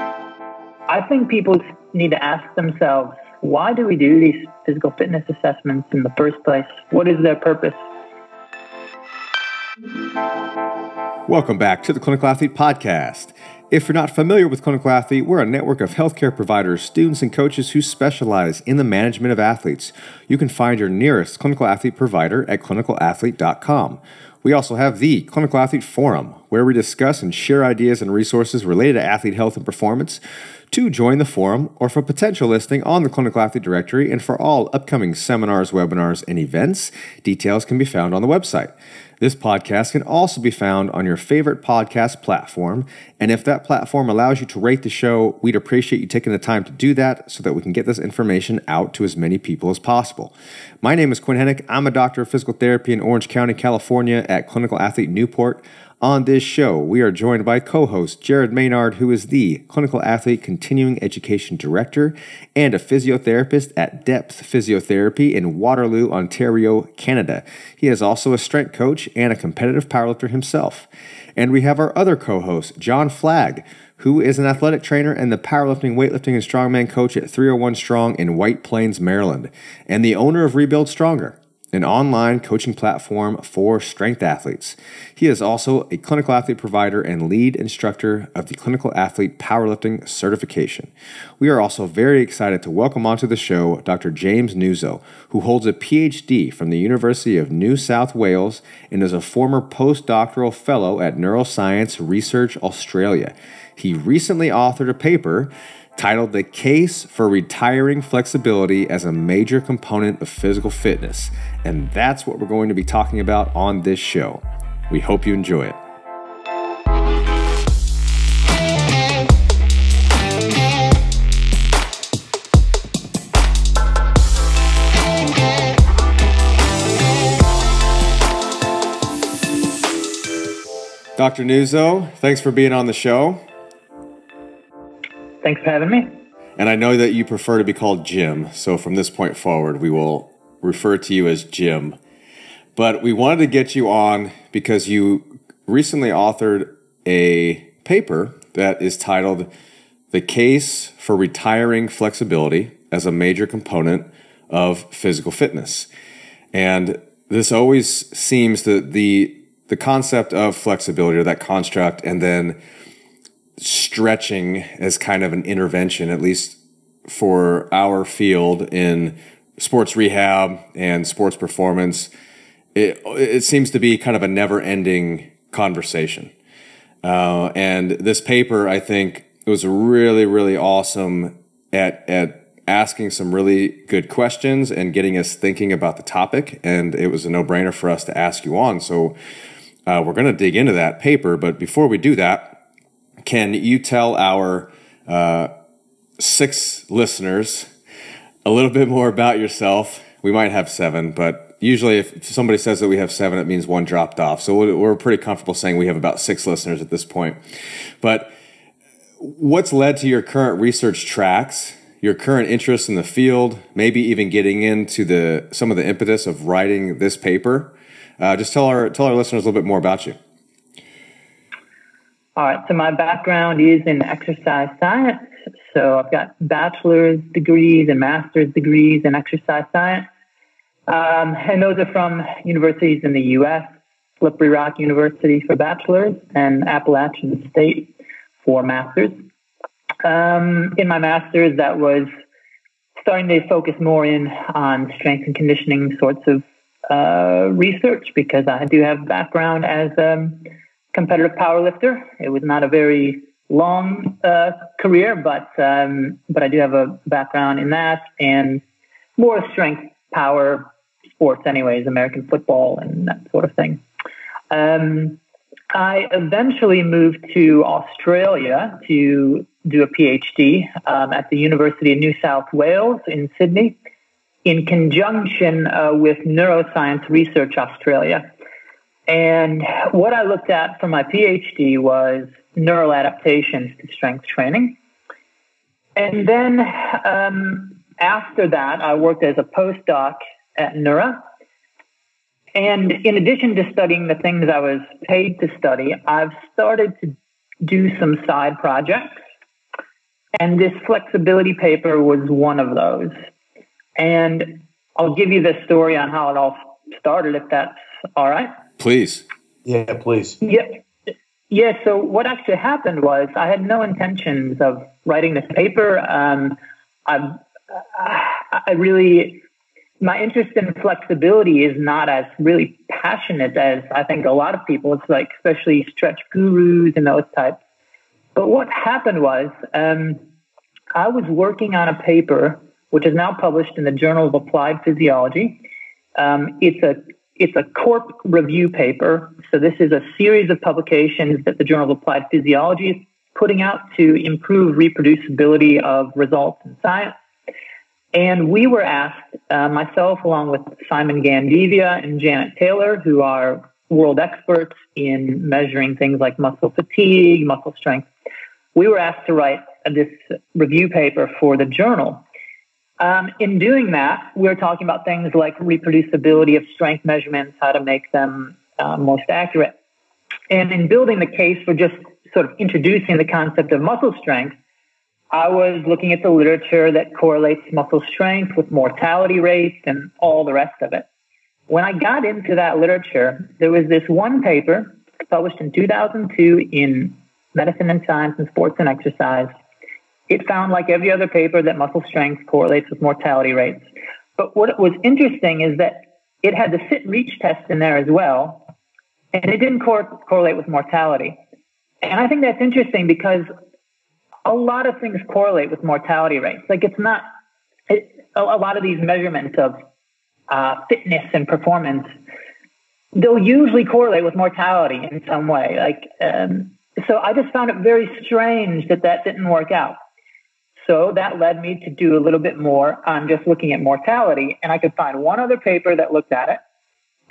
I think people need to ask themselves why do we do these physical fitness assessments in the first place? What is their purpose? Welcome back to the Clinical Athlete Podcast. If you're not familiar with Clinical Athlete, we're a network of healthcare providers, students, and coaches who specialize in the management of athletes. You can find your nearest clinical athlete provider at clinicalathlete.com. We also have the Clinical Athlete Forum, where we discuss and share ideas and resources related to athlete health and performance. To join the forum or for potential listing on the Clinical Athlete Directory and for all upcoming seminars, webinars, and events, details can be found on the website. This podcast can also be found on your favorite podcast platform. And if that platform allows you to rate the show, we'd appreciate you taking the time to do that so that we can get this information out to as many people as possible. My name is Quinn Henoch. I'm a doctor of physical therapy in Orange County, California at Clinical Athlete Newport. On this show, we are joined by co host Jared Maynard, who is the Clinical Athlete Continuing Education Director and a physiotherapist at Depth Physiotherapy in Waterloo, Ontario, Canada. He is also a strength coach and a competitive powerlifter himself. And we have our other co host, John Flagg, who is an athletic trainer and the powerlifting, weightlifting, and strongman coach at 301 Strong in White Plains, Maryland, and the owner of Rebuild Stronger an online coaching platform for strength athletes. He is also a clinical athlete provider and lead instructor of the Clinical Athlete Powerlifting Certification. We are also very excited to welcome onto the show Dr. James Nuzzo, who holds a PhD from the University of New South Wales and is a former postdoctoral fellow at Neuroscience Research Australia. He recently authored a paper titled The Case for Retiring Flexibility as a Major Component of Physical Fitness. And that's what we're going to be talking about on this show. We hope you enjoy it. Dr. Nuzzo, thanks for being on the show. Thanks for having me. And I know that you prefer to be called Jim, so from this point forward, we will refer to you as Jim. But we wanted to get you on because you recently authored a paper that is titled The Case for Retiring Flexibility as a Major Component of Physical Fitness. And this always seems that the the concept of flexibility or that construct and then stretching as kind of an intervention, at least for our field in sports rehab and sports performance. It, it seems to be kind of a never ending conversation. Uh, and this paper, I think, was really, really awesome at, at asking some really good questions and getting us thinking about the topic. And it was a no brainer for us to ask you on. So uh, we're going to dig into that paper. But before we do that, can you tell our uh, six listeners a little bit more about yourself? We might have seven, but usually if somebody says that we have seven, it means one dropped off. So we're pretty comfortable saying we have about six listeners at this point. But what's led to your current research tracks? your current interest in the field, maybe even getting into the some of the impetus of writing this paper. Uh, just tell our tell our listeners a little bit more about you. All right, so my background is in exercise science. So I've got bachelor's degrees and master's degrees in exercise science. Um, and those are from universities in the U.S., Slippery Rock University for bachelor's and Appalachian State for master's. Um, in my master's, that was starting to focus more in on strength and conditioning sorts of uh, research because I do have background as um, competitive powerlifter. It was not a very long uh, career, but um, but I do have a background in that and more strength power sports, anyways, American football and that sort of thing. Um, I eventually moved to Australia to do a PhD um, at the University of New South Wales in Sydney in conjunction uh, with Neuroscience Research Australia. And what I looked at for my PhD was neural adaptations to strength training. And then um, after that, I worked as a postdoc at Neura. And in addition to studying the things I was paid to study, I've started to do some side projects. And this flexibility paper was one of those. And I'll give you the story on how it all started, if that's all right. Please. Yeah, please. Yeah. Yeah, so what actually happened was I had no intentions of writing this paper. Um, I, I really, my interest in flexibility is not as really passionate as I think a lot of people. It's like, especially stretch gurus and those types. But what happened was, um, I was working on a paper which is now published in the Journal of Applied Physiology. Um, it's a it's a CORP review paper. So this is a series of publications that the Journal of Applied Physiology is putting out to improve reproducibility of results in science. And we were asked, uh, myself along with Simon Gandevia and Janet Taylor, who are world experts in measuring things like muscle fatigue, muscle strength, we were asked to write this review paper for the journal. Um, in doing that, we're talking about things like reproducibility of strength measurements, how to make them uh, most accurate. And in building the case for just sort of introducing the concept of muscle strength, I was looking at the literature that correlates muscle strength with mortality rates and all the rest of it. When I got into that literature, there was this one paper published in 2002 in Medicine and Science and Sports and Exercise it found, like every other paper, that muscle strength correlates with mortality rates. But what was interesting is that it had the sit and reach test in there as well, and it didn't cor- correlate with mortality. And I think that's interesting because a lot of things correlate with mortality rates. Like it's not it, a, a, lot of these measurements of uh, fitness and performance, they'll usually correlate with mortality in some way. Like um, so, I just found it very strange that that didn't work out. So that led me to do a little bit more on just looking at mortality. And I could find one other paper that looked at it,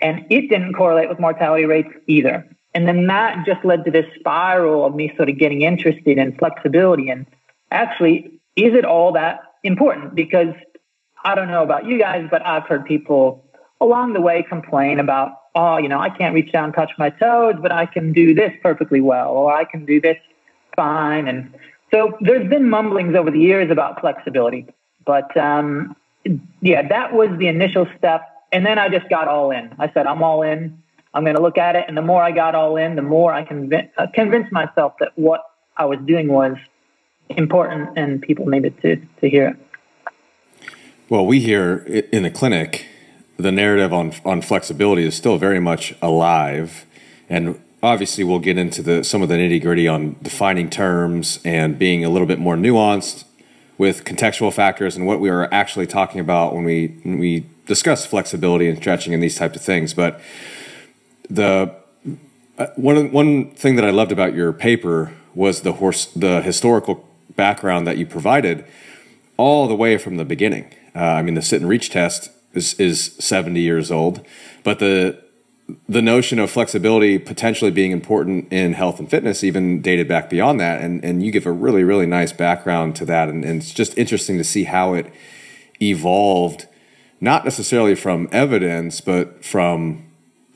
and it didn't correlate with mortality rates either. And then that just led to this spiral of me sort of getting interested in flexibility. And actually, is it all that important? Because I don't know about you guys, but I've heard people along the way complain about, oh, you know, I can't reach down, and touch my toes, but I can do this perfectly well, or I can do this fine. And so there's been mumblings over the years about flexibility, but um, yeah, that was the initial step. And then I just got all in. I said, I'm all in. I'm going to look at it. And the more I got all in, the more I convinced, uh, convinced myself that what I was doing was important and people needed to, to hear it. Well, we hear in the clinic, the narrative on, on flexibility is still very much alive. And obviously we'll get into the some of the nitty gritty on defining terms and being a little bit more nuanced with contextual factors and what we are actually talking about when we when we discuss flexibility and stretching and these types of things. But the uh, one one thing that I loved about your paper was the horse the historical background that you provided all the way from the beginning. Uh, I mean, the sit and reach test is is seventy years old, but the the notion of flexibility potentially being important in health and fitness even dated back beyond that and and you give a really really nice background to that and, and it's just interesting to see how it evolved not necessarily from evidence but from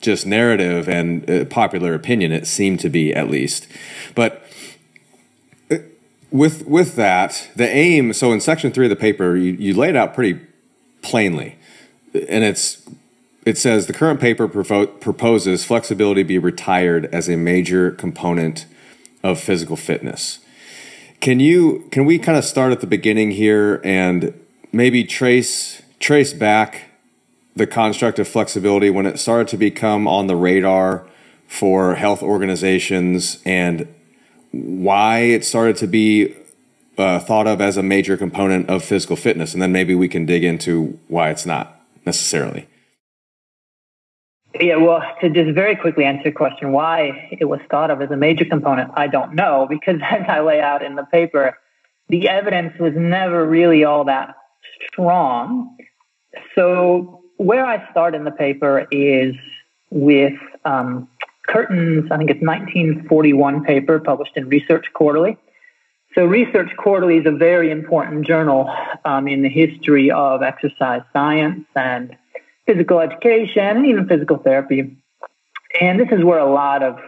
just narrative and uh, popular opinion it seemed to be at least. But uh, with with that the aim so in section 3 of the paper you, you laid out pretty plainly and it's it says the current paper proposes flexibility be retired as a major component of physical fitness. Can you can we kind of start at the beginning here and maybe trace trace back the construct of flexibility when it started to become on the radar for health organizations and why it started to be uh, thought of as a major component of physical fitness, and then maybe we can dig into why it's not necessarily. Yeah, well, to just very quickly answer your question, why it was thought of as a major component, I don't know, because as I lay out in the paper, the evidence was never really all that strong. So, where I start in the paper is with um, Cureton's, I think it's 1941 paper published in Research Quarterly. So, Research Quarterly is a very important journal um, in the history of exercise science and physical education and even physical therapy. And this is where a lot of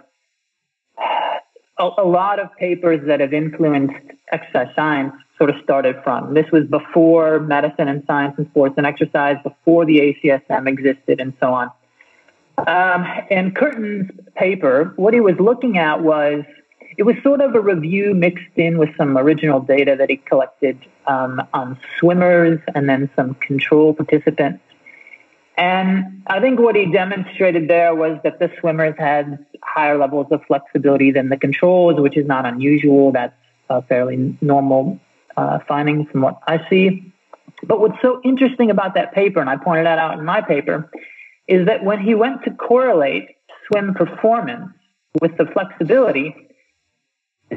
a, lot of papers that have influenced exercise science sort of started from. This was before medicine and science and sports and exercise, before the ACSM existed, and so on. Um, and Cureton's paper, what he was looking at was it was sort of a review mixed in with some original data that he collected um, on swimmers and then some control participants. And I think what he demonstrated there was that the swimmers had higher levels of flexibility than the controls, which is not unusual. That's a fairly normal uh, finding from what I see. But what's so interesting about that paper, and I pointed that out in my paper, is that when he went to correlate swim performance with the flexibility,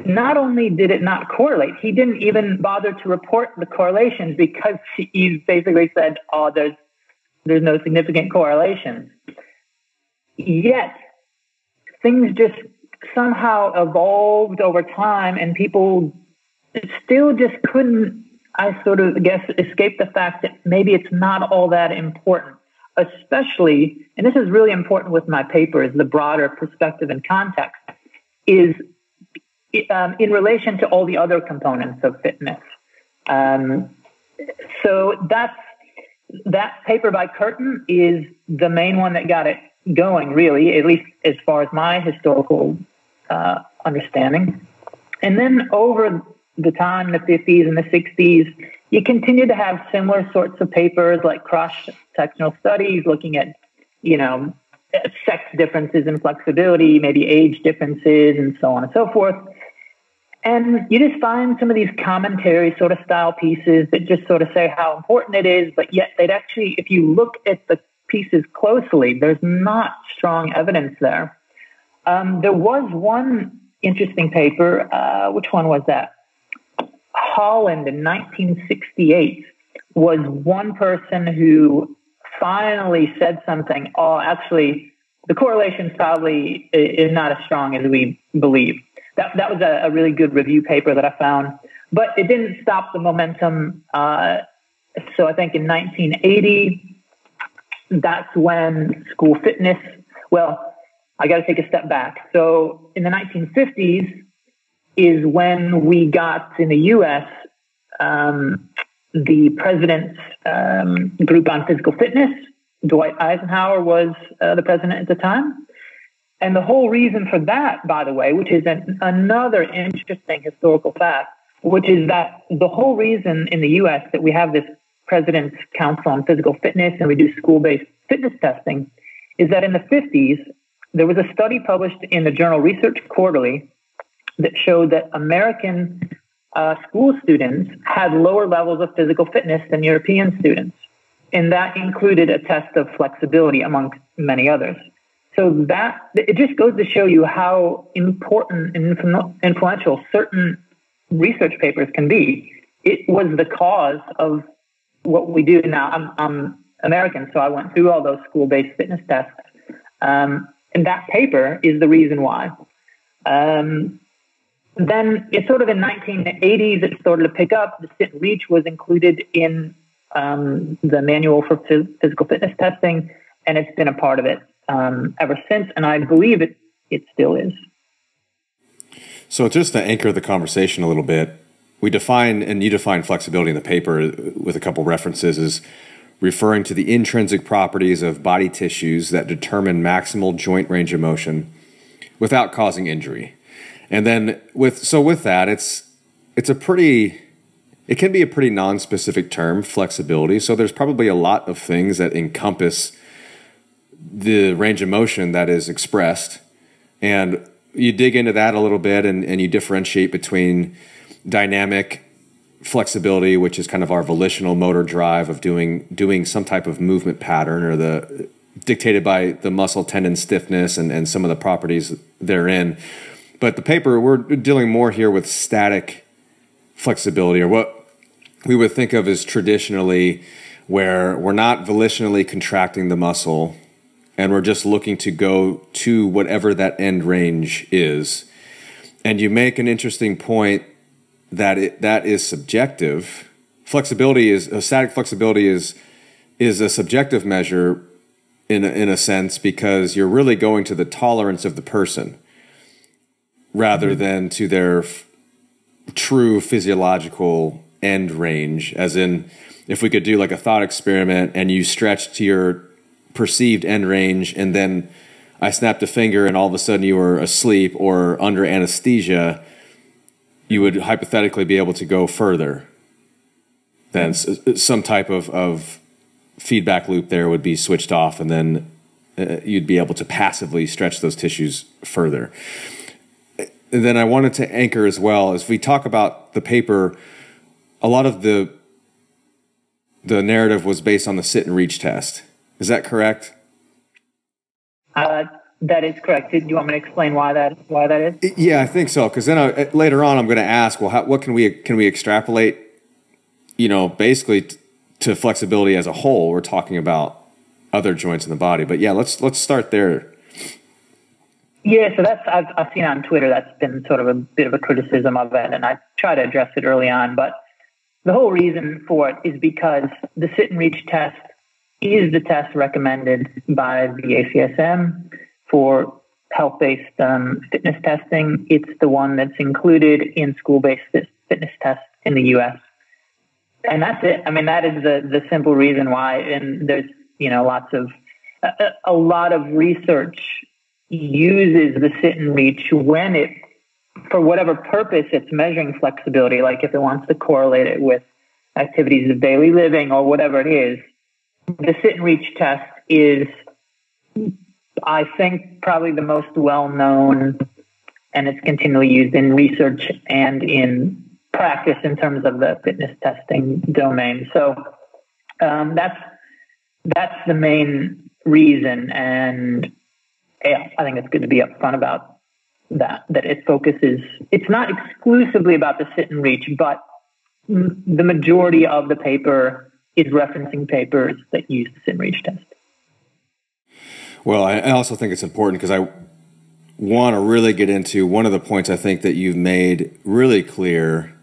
not only did it not correlate, he didn't even bother to report the correlations because he basically said, oh, there's, there's no significant correlation. Yet, things just somehow evolved over time and people still just couldn't, I sort of guess, escape the fact that maybe it's not all that important, especially, and this is really important with my paper, is the broader perspective and context, is um, in relation to all the other components of fitness. Um, so that's that paper by Cureton is the main one that got it going, really, at least as far as my historical uh, understanding. And then over the time, the 50s and the 60s, you continue to have similar sorts of papers like cross-sectional studies looking at, you know, sex differences in flexibility, maybe age differences, and so on and so forth. And you just find some of these commentary sort of style pieces that just sort of say how important it is, but yet they'd actually, if you look at the pieces closely, there's not strong evidence there. Um, there was one interesting paper. Uh, which one was that? Holland in 1968 was one person who finally said something. Oh, actually, the correlation probably is not as strong as we believe. That, that was a, a really good review paper that I found, but it didn't stop the momentum. Uh, so I think in 1980, that's when school fitness, well, I got to take a step back. So in the 1950s is when we got in the U.S. Um, the president's um, group on physical fitness. Dwight Eisenhower was uh, the president at the time. And the whole reason for that, by the way, which is an, another interesting historical fact, which is that the whole reason in the US that we have this President's Council on Physical Fitness and we do school based fitness testing is that in the 50s, there was a study published in the journal Research Quarterly that showed that American uh, school students had lower levels of physical fitness than European students. And that included a test of flexibility, among many others. So that it just goes to show you how important and influential certain research papers can be. It was the cause of what we do now. I'm, I'm American, so I went through all those school-based fitness tests. Um, and that paper is the reason why. Um, then it's sort of in 1980s it started to pick up. The sit and reach was included in um, the manual for physical fitness testing, and it's been a part of it um, ever since. And I believe it it still is. So just to anchor the conversation a little bit, we define and you define flexibility in the paper with a couple references is referring to the intrinsic properties of body tissues that determine maximal joint range of motion without causing injury. And then with so with that, it's it's a pretty it can be a pretty non-specific term, flexibility. So there's probably a lot of things that encompass the range of motion that is expressed. And you dig into that a little bit and, and you differentiate between dynamic flexibility, which is kind of our volitional motor drive of doing doing some type of movement pattern or the dictated by the muscle tendon stiffness and, and some of the properties therein. But the paper, we're dealing more here with static flexibility or what we would think of as traditionally where we're not volitionally contracting the muscle and we're just looking to go to whatever that end range is. And you make an interesting point that it, that is subjective. Flexibility is a static flexibility is is a subjective measure in a, in a sense because you're really going to the tolerance of the person rather mm-hmm. than to their f- true physiological end range, as in if we could do like a thought experiment and you stretch to your perceived end range and then I snapped a finger and all of a sudden you were asleep or under anesthesia, you would hypothetically be able to go further then some type of, of feedback loop there would be switched off and then uh, you'd be able to passively stretch those tissues further. And then I wanted to anchor as well as we talk about the paper, a lot of the the narrative was based on the sit and reach test. Is that correct? Uh, that is correct. Do you want me to explain why that why that is? Yeah, I think so. Because then I, later on, I'm going to ask, well, how, what can we can we extrapolate? You know, basically t- to flexibility as a whole. We're talking about other joints in the body, but yeah, let's let's start there. Yeah, so that's I've, I've seen on Twitter. That's been sort of a bit of a criticism of it, and I try to address it early on. But the whole reason for it is because the sit and reach test is the test recommended by the ACSM for health-based um, fitness testing. It's the one that's included in school-based fitness tests in the U.S. And that's it. I mean, that is the the simple reason why. And there's you know lots of a, a lot of research uses the sit and reach when it for whatever purpose it's measuring flexibility, like if it wants to correlate it with activities of daily living or whatever it is, the sit and reach test is I think probably the most well known, and it's continually used in research and in practice in terms of the fitness testing domain. So um, that's that's the main reason, and yeah, I think it's good to be upfront about that. That it focuses. It's not exclusively about the sit and reach, but the majority of the paper is referencing papers that use the sit and reach test. Well, I also think it's important because I want to really get into one of the points I think that you've made really clear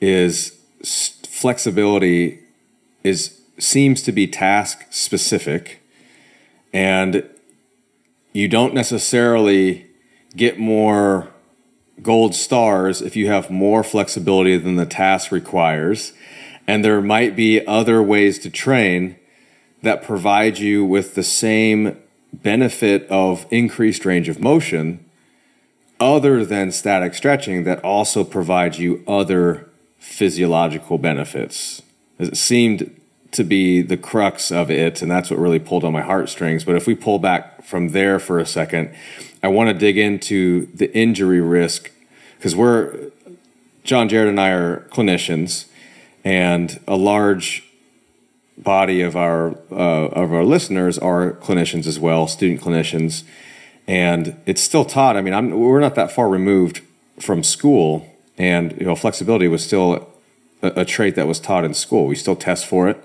is flexibility is seems to be task specific and you don't necessarily get more gold stars if you have more flexibility than the task requires and there might be other ways to train that provide you with the same benefit of increased range of motion other than static stretching that also provides you other physiological benefits. As It seemed to be the crux of it, and that's what really pulled on my heartstrings. But if we pull back from there for a second, I want to dig into the injury risk because we're John Jared and I are clinicians, and a large body of our uh, of our listeners are clinicians as well, student clinicians, and it's still taught. I mean, I'm, we're not that far removed from school, and you know, flexibility was still a, a trait that was taught in school. We still test for it,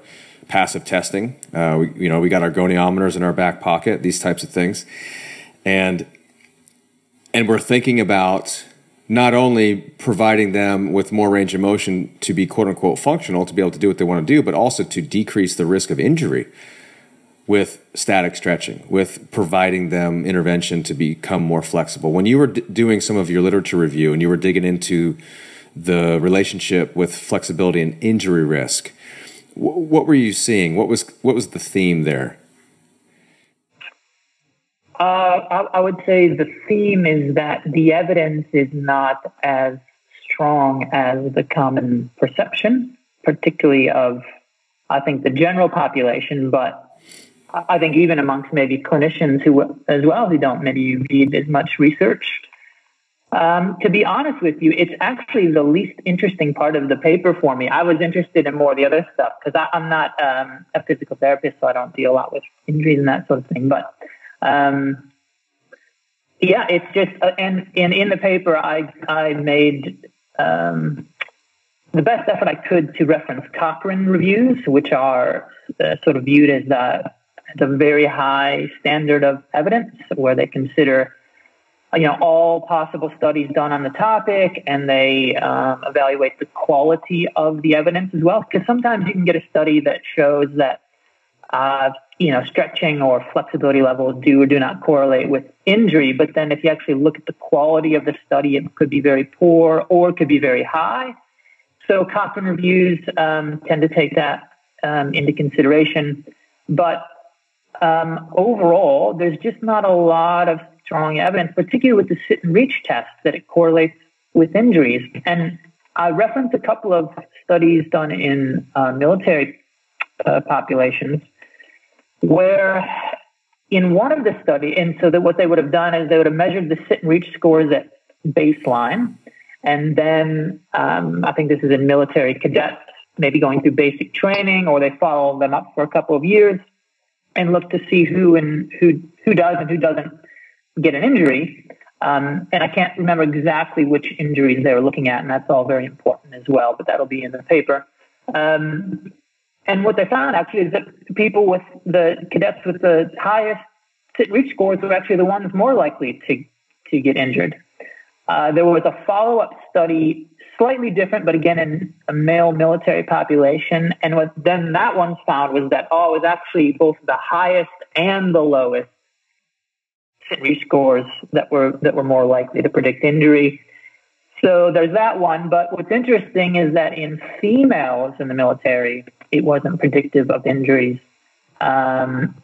passive testing. Uh, we, you know, we got our goniometers in our back pocket, these types of things, and and we're thinking about not only providing them with more range of motion to be quote unquote functional, to be able to do what they want to do, but also to decrease the risk of injury with static stretching, with providing them intervention to become more flexible. When you were d- doing some of your literature review and you were digging into the relationship with flexibility and injury risk, w- what were you seeing? What was what was the theme there? Uh, I, I, would say the theme is that the evidence is not as strong as the common perception, particularly of, I think, the general population, but I think even amongst maybe clinicians who, as well, who don't maybe read as much research. Um, to be honest with you, it's actually the least interesting part of the paper for me. I was interested in more of the other stuff because I'm not um, a physical therapist, so I don't deal a lot with injuries and that sort of thing. But um, yeah, it's just, uh, and, and in the paper, I, I made um, the best effort I could to reference Cochrane reviews, which are uh, sort of viewed as a, as a very high standard of evidence, where they consider you know all possible studies done on the topic and they um, evaluate the quality of the evidence as well. Because sometimes you can get a study that shows that uh, you know, stretching or flexibility levels do or do not correlate with injury. But then if you actually look at the quality of the study, it could be very poor or it could be very high. so Cochrane reviews um, tend to take that um, into consideration. But um, overall, there's just not a lot of strong evidence, particularly with the sit and reach test, that it correlates with injuries. And I referenced a couple of studies done in uh, military uh, populations where in one of the study, and so that what they would have done is they would have measured the sit and reach scores at baseline, and then um, I think this is in military cadets, maybe going through basic training, or they follow them up for a couple of years and look to see who and who who does and who doesn't get an injury. Um, and I can't remember exactly which injuries they were looking at, and that's all very important as well. But that'll be in the paper. Um, and what they found actually is that people with the cadets with the highest sit reach scores were actually the ones more likely to to get injured. Uh, there was a follow up study, slightly different, but again in a male military population. And what then that one found was that, oh, it was actually both the highest and the lowest reach scores that were, that were more likely to predict injury. So there's that one. But what's interesting is that in females in the military, it wasn't predictive of injuries. Um,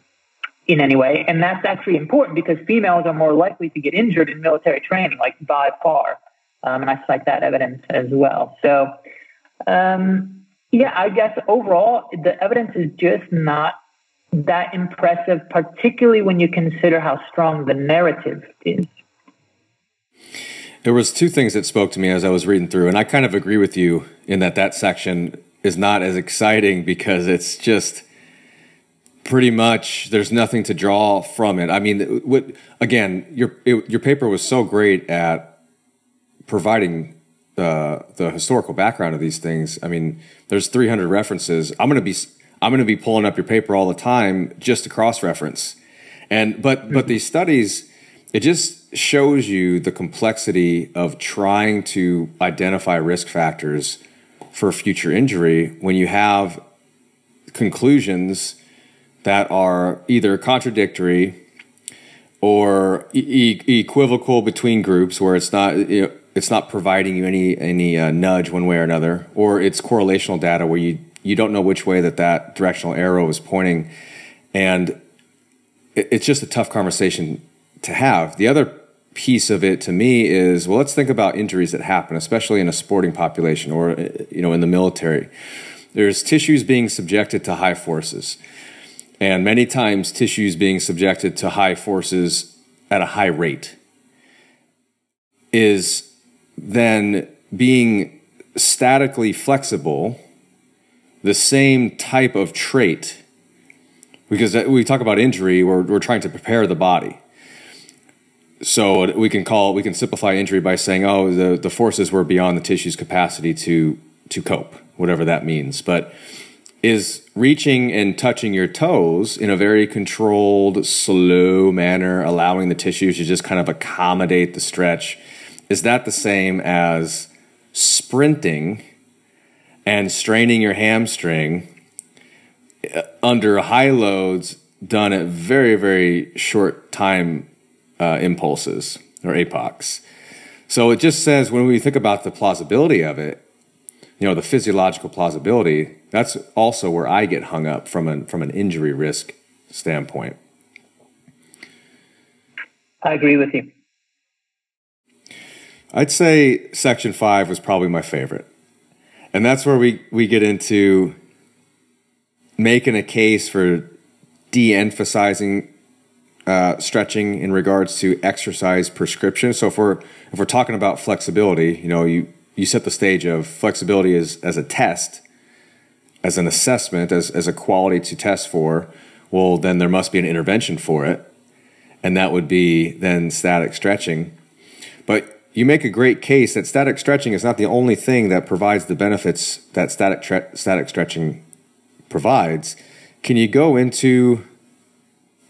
in any way. And that's actually important because females are more likely to get injured in military training, like by far. Um, and I cite that evidence as well. So, um, yeah, I guess overall, the evidence is just not that impressive, particularly when you consider how strong the narrative is. There was two things that spoke to me as I was reading through, and I kind of agree with you in that that section is not as exciting because it's just pretty much there's nothing to draw from it. I mean, what, again, your it, your paper was so great at providing the the historical background of these things. I mean, there's 300 references. I'm gonna be I'm gonna be pulling up your paper all the time just to cross reference. And but but these studies, it just shows you the complexity of trying to identify risk factors for future injury when you have conclusions that are either contradictory or e- equivocal between groups, where it's not it's not providing you any any uh, nudge one way or another, or it's correlational data where you you don't know which way that that directional arrow is pointing, and it, it's just a tough conversation to have. The other piece of it to me is well, let's think about injuries that happen, especially in a sporting population or uh, you know in the military. There's tissues being subjected to high forces and many times tissues being subjected to high forces at a high rate is then being statically flexible the same type of trait because uh, we talk about injury we're, we're trying to prepare the body so we can call we can simplify injury by saying oh the, the forces were beyond the tissue's capacity to to cope whatever that means but is reaching and touching your toes in a very controlled, slow manner, allowing the tissues to just kind of accommodate the stretch. Is that the same as sprinting and straining your hamstring uh, under high loads done at very, very short time uh, impulses or epochs. So it just says when we think about the plausibility of it, you know, the physiological plausibility, that's also where I get hung up from an from an injury risk standpoint. I agree with you. I'd say section five was probably my favorite. And that's where we, we get into making a case for de emphasizing uh, stretching in regards to exercise prescription. So if we're if we're talking about flexibility, you know, you you set the stage of flexibility as, as a test, as an assessment, as, as a quality to test for, well, then there must be an intervention for it. And that would be then static stretching. But you make a great case that static stretching is not the only thing that provides the benefits that static, tre- static stretching provides. Can you go into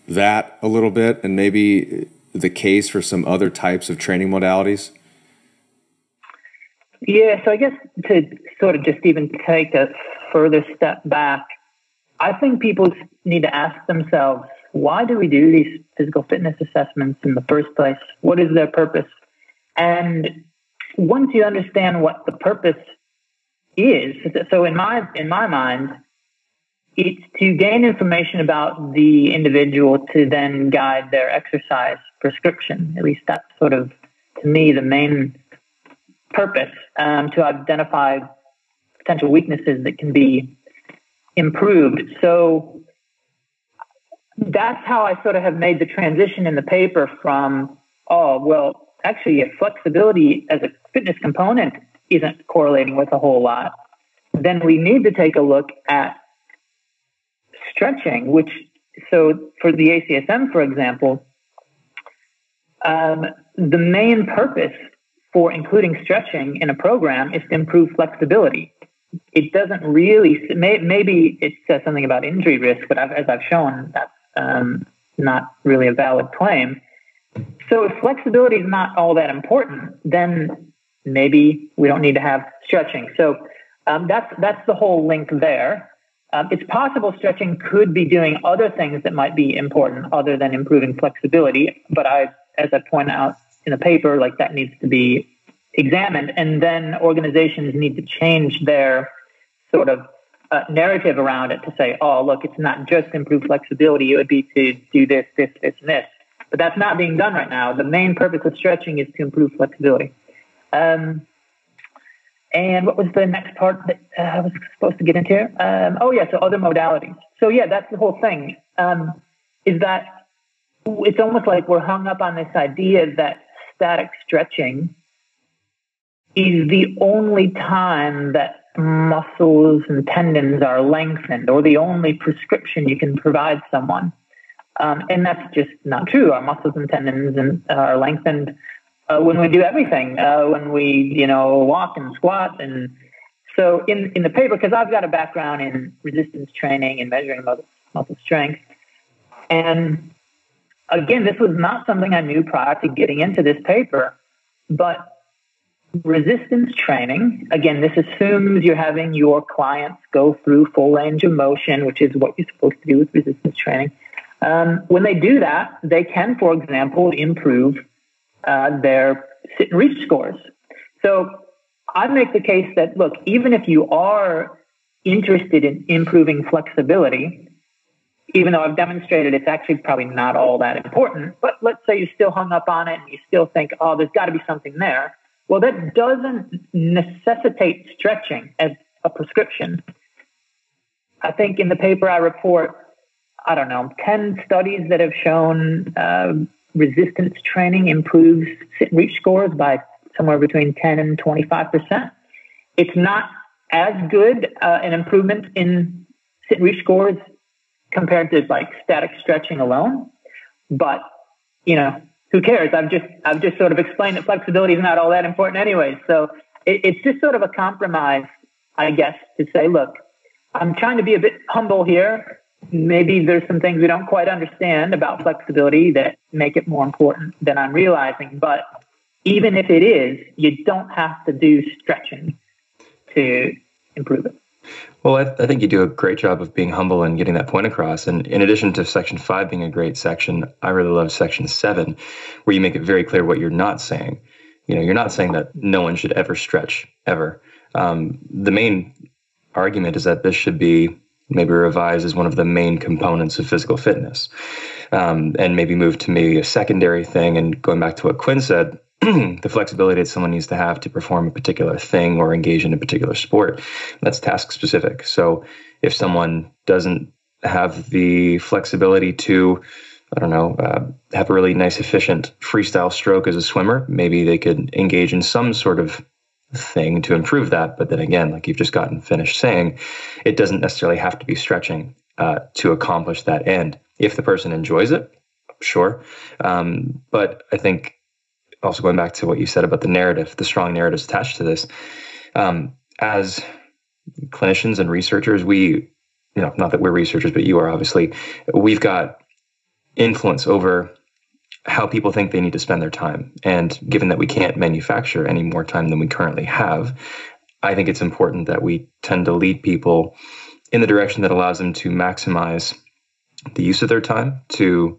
that a little bit and maybe the case for some other types of training modalities? Yeah, so I guess to sort of just even take a further step back, I think people need to ask themselves why do we do these physical fitness assessments in the first place? What is their purpose? And once you understand what the purpose is. So in my in my mind, it's to gain information about the individual to then guide their exercise prescription. At least that's sort of to me the main purpose um, to identify potential weaknesses that can be improved. So that's how I sort of have made the transition in the paper from, oh, well, actually, if flexibility as a fitness component isn't correlating with a whole lot, then we need to take a look at stretching, which, so for the ACSM, for example, um, the main purpose for including stretching in a program is to improve flexibility. It doesn't really, may, maybe it says something about injury risk, but I've, as I've shown, that's um, not really a valid claim. So if flexibility is not all that important, then maybe we don't need to have stretching. So um, that's that's the whole link there. Um, it's possible stretching could be doing other things that might be important other than improving flexibility. But I, as I point out in the paper, like that needs to be examined, and then organizations need to change their sort of uh, narrative around it to say, oh, look, it's not just improve flexibility. It would be to do this, this, this, and this. But that's not being done right now. The main purpose of stretching is to improve flexibility. Um, and what was the next part that uh, I was supposed to get into? Um, oh, yeah, so other modalities. So, yeah, that's the whole thing. Um, is that it's almost like we're hung up on this idea that static stretching is the only time that muscles and tendons are lengthened or the only prescription you can provide someone. Um, and that's just not true. Our muscles and tendons and, uh, are lengthened uh, when we do everything, uh, when we, you know, walk and squat. And so in, in the paper, because I've got a background in resistance training and measuring muscle, muscle strength. And again, this was not something I knew prior to getting into this paper, but resistance training, again, this assumes you're having your clients go through full range of motion, which is what you're supposed to do with resistance training. Um, when they do that, they can, for example, improve uh, their reach scores. So I make the case that, look, even if you are interested in improving flexibility, even though I've demonstrated it's actually probably not all that important, but let's say you're still hung up on it and you still think, oh, there's got to be something there well, that doesn't necessitate stretching as a prescription. I think in the paper I report, I don't know, 10 studies that have shown uh, resistance training improves sit and reach scores by somewhere between 10 and 25%. It's not as good uh, an improvement in sit and reach scores compared to like static stretching alone, but you know, who cares? I've just I've just sort of explained that flexibility is not all that important anyway. So it, it's just sort of a compromise, I guess, to say, look, I'm trying to be a bit humble here. Maybe there's some things we don't quite understand about flexibility that make it more important than I'm realizing. But even if it is, you don't have to do stretching to improve it. Well, I, I, think you do a great job of being humble and getting that point across. And in addition to section five being a great section, I really love section seven, where you make it very clear what you're not saying. You know, you're not saying that no one should ever stretch ever. Um, the main argument is that this should be maybe revised as one of the main components of physical fitness, um, and maybe move to maybe a secondary thing. And going back to what Quinn said, the flexibility that someone needs to have to perform a particular thing or engage in a particular sport. That's task specific. So if someone doesn't have the flexibility to, I don't know, uh, have a really nice, efficient freestyle stroke as a swimmer, maybe they could engage in some sort of thing to improve that. But then again, like you've just gotten finished saying, it doesn't necessarily have to be stretching uh, to accomplish that end. If the person enjoys it, sure. Um, but I think also going back to what you said about the narrative, the strong narratives attached to this, um, as clinicians and researchers, we, you know, not that we're researchers, but you are obviously, we've got influence over how people think they need to spend their time. And given that we can't manufacture any more time than we currently have, I think it's important that we tend to lead people in the direction that allows them to maximize the use of their time to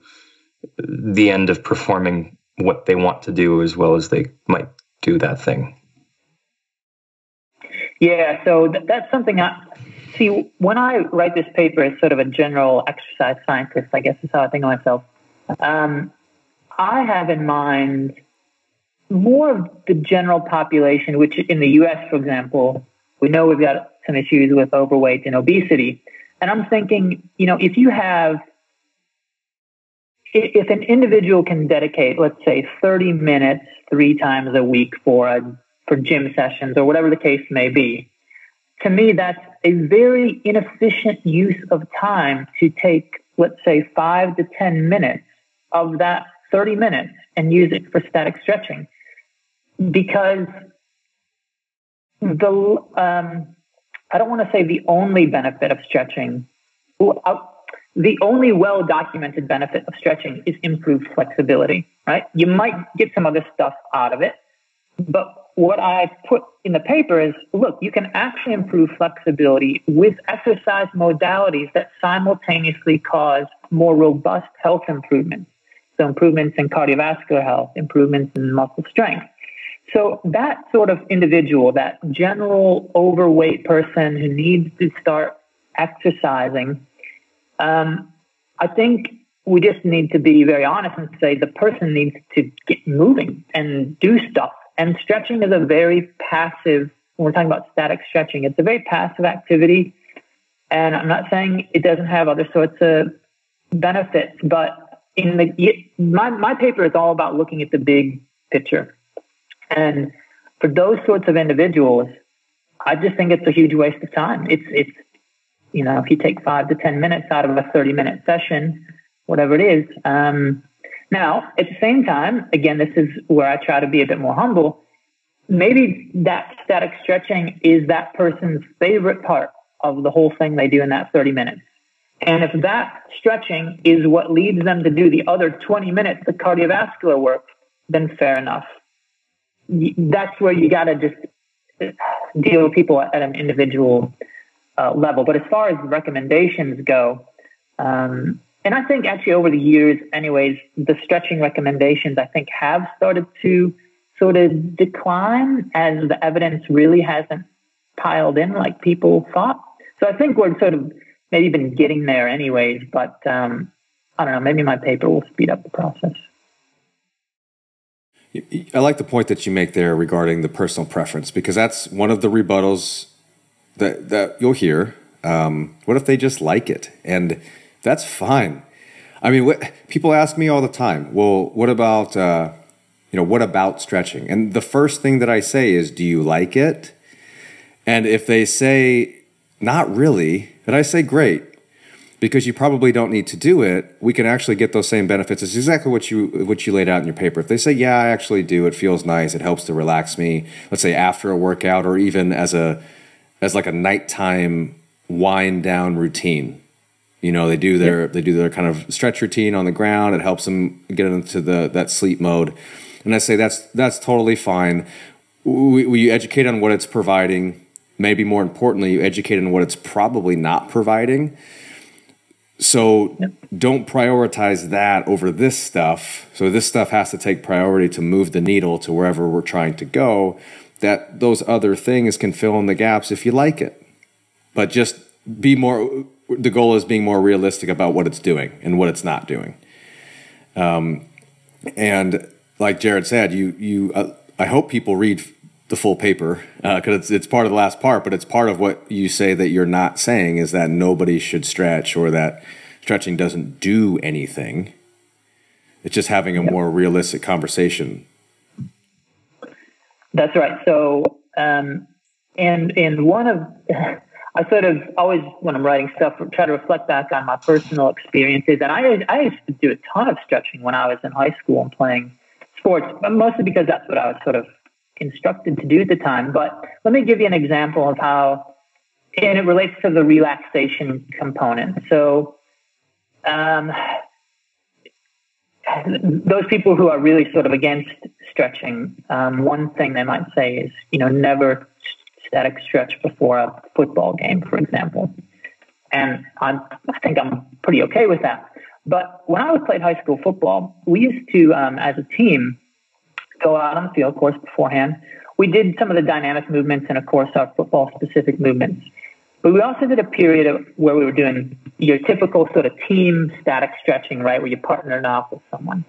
the end of performing what they want to do as well as they might do that thing. Yeah, so th- that's something I see when I write this paper as sort of a general exercise scientist, I guess is how I think of myself. Um, I have in mind more of the general population, which in the US, for example, we know we've got some issues with overweight and obesity. And I'm thinking, you know, if you have, if an individual can dedicate, let's say, 30 minutes three times a week for a, for gym sessions or whatever the case may be, to me, that's a very inefficient use of time to take, let's say, five to 10 minutes of that 30 minutes and use it for static stretching because the um, I don't want to say the only benefit of stretching. Uh, the only well documented benefit of stretching is improved flexibility, right? You might get some other stuff out of it, but what I put in the paper is look, you can actually improve flexibility with exercise modalities that simultaneously cause more robust health improvements. So, improvements in cardiovascular health, improvements in muscle strength. So that sort of individual, that general overweight person who needs to start exercising, um, I think we just need to be very honest and say the person needs to get moving and do stuff. And stretching is a very passive, when we're talking about static stretching, it's a very passive activity. And I'm not saying it doesn't have other sorts of benefits, but in the my my paper is all about looking at the big picture. And for those sorts of individuals, I just think it's a huge waste of time. It's it's you know if you take five to ten minutes out of a thirty minute session, whatever it is. Um, now at the same time, again, this is where I try to be a bit more humble. Maybe that static stretching is that person's favorite part of the whole thing they do in that 30 minutes. And if that stretching is what leads them to do the other 20 minutes, the cardiovascular work, then fair enough that's where you got to just deal with people at an individual uh, level. But as far as recommendations go, um, and I think actually over the years, anyways, the stretching recommendations I think have started to sort of decline as the evidence really hasn't piled in like people thought. So I think we're sort of maybe been getting there anyways, but um, I don't know, maybe my paper will speed up the process. I like the point that you make there regarding the personal preference because that's one of the rebuttals that that you'll hear. Um, what if they just like it? And that's fine. I mean, what, people ask me all the time. Well, what about uh, you know what about stretching? And the first thing that I say is, do you like it? And if they say not really, then I say great because you probably don't need to do it, we can actually get those same benefits. It's exactly what you what you laid out in your paper. If they say, "Yeah, I actually do. It feels nice. It helps to relax me." Let's say after a workout, or even as a as like a nighttime wind down routine. You know, they do their they do their kind of stretch routine on the ground. It helps them get into the that sleep mode. And I say that's that's totally fine. We, we educate on what it's providing. Maybe more importantly, you educate on what it's probably not providing so yep. don't prioritize that over this stuff. So this stuff has to take priority to move the needle to wherever we're trying to go. That those other things can fill in the gaps if you like it. But just be more the goal is being more realistic about what it's doing and what it's not doing. Um, and like Jared said, you you uh, I hope people read the full paper because uh, it's it's part of the last part, but it's part of what you say that you're not saying is that nobody should stretch or that stretching doesn't do anything. It's just having a yep. more realistic conversation. That's right. So, um, and and one of I sort of always when I'm writing stuff try to reflect back on my personal experiences, and I I used to do a ton of stretching when I was in high school and playing sports, but mostly because that's what I was sort of instructed to do at the time. But let me give you an example of how, and it relates to the relaxation component. So, um, those people who are really sort of against stretching, um, one thing they might say is, you know, never static stretch before a football game, for example. And I'm, I think I'm pretty okay with that. But when I was played high school football, we used to, um, as a team, go out on the field, of course, beforehand. we did some of the dynamic movements and, of course, our football specific movements. But we also did a period of where we were doing your typical sort of team static stretching, right, where you partnered off with someone.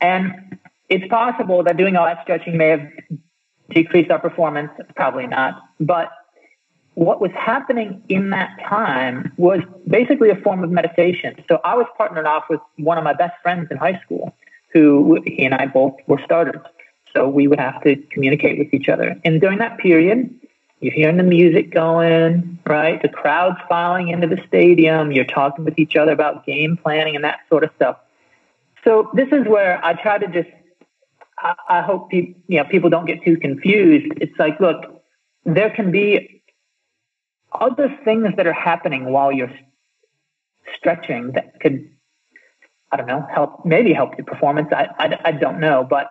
And it's possible that doing all that stretching may have decreased our performance. Probably not. But what was happening in that time was basically a form of meditation. So I was partnered off with one of my best friends in high school, who he and I both were starters. So we would have to communicate with each other. And during that period, you're hearing the music going, right? The crowd's filing into the stadium. You're talking with each other about game planning and that sort of stuff. So this is where I try to just, I, I hope people, you know, people don't get too confused. It's like, look, there can be other things that are happening while you're stretching that could, I don't know, help, maybe help your performance. I, I, I don't know, but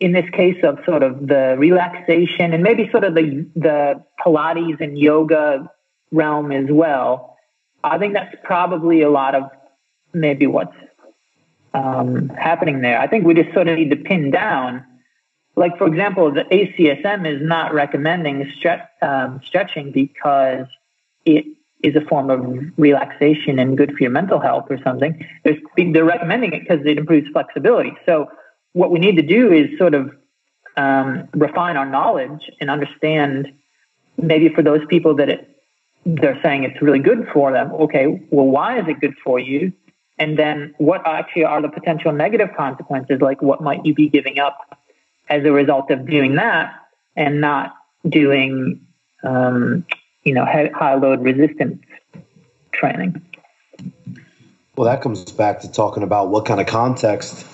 in this case of sort of the relaxation and maybe sort of the the Pilates and yoga realm as well, I think that's probably a lot of maybe what's um, happening there. I think we just sort of need to pin down. Like for example, the ACSM is not recommending um, stretching because it is a form of relaxation and good for your mental health or something. They're, recommending it because it improves flexibility. So what we need to do is sort of um, refine our knowledge and understand maybe for those people that it, they're saying it's really good for them. Okay, well, why is it good for you? And then what actually are the potential negative consequences? Like what might you be giving up as a result of doing that and not doing, um, you know, high load resistance training? Well, that comes back to talking about what kind of context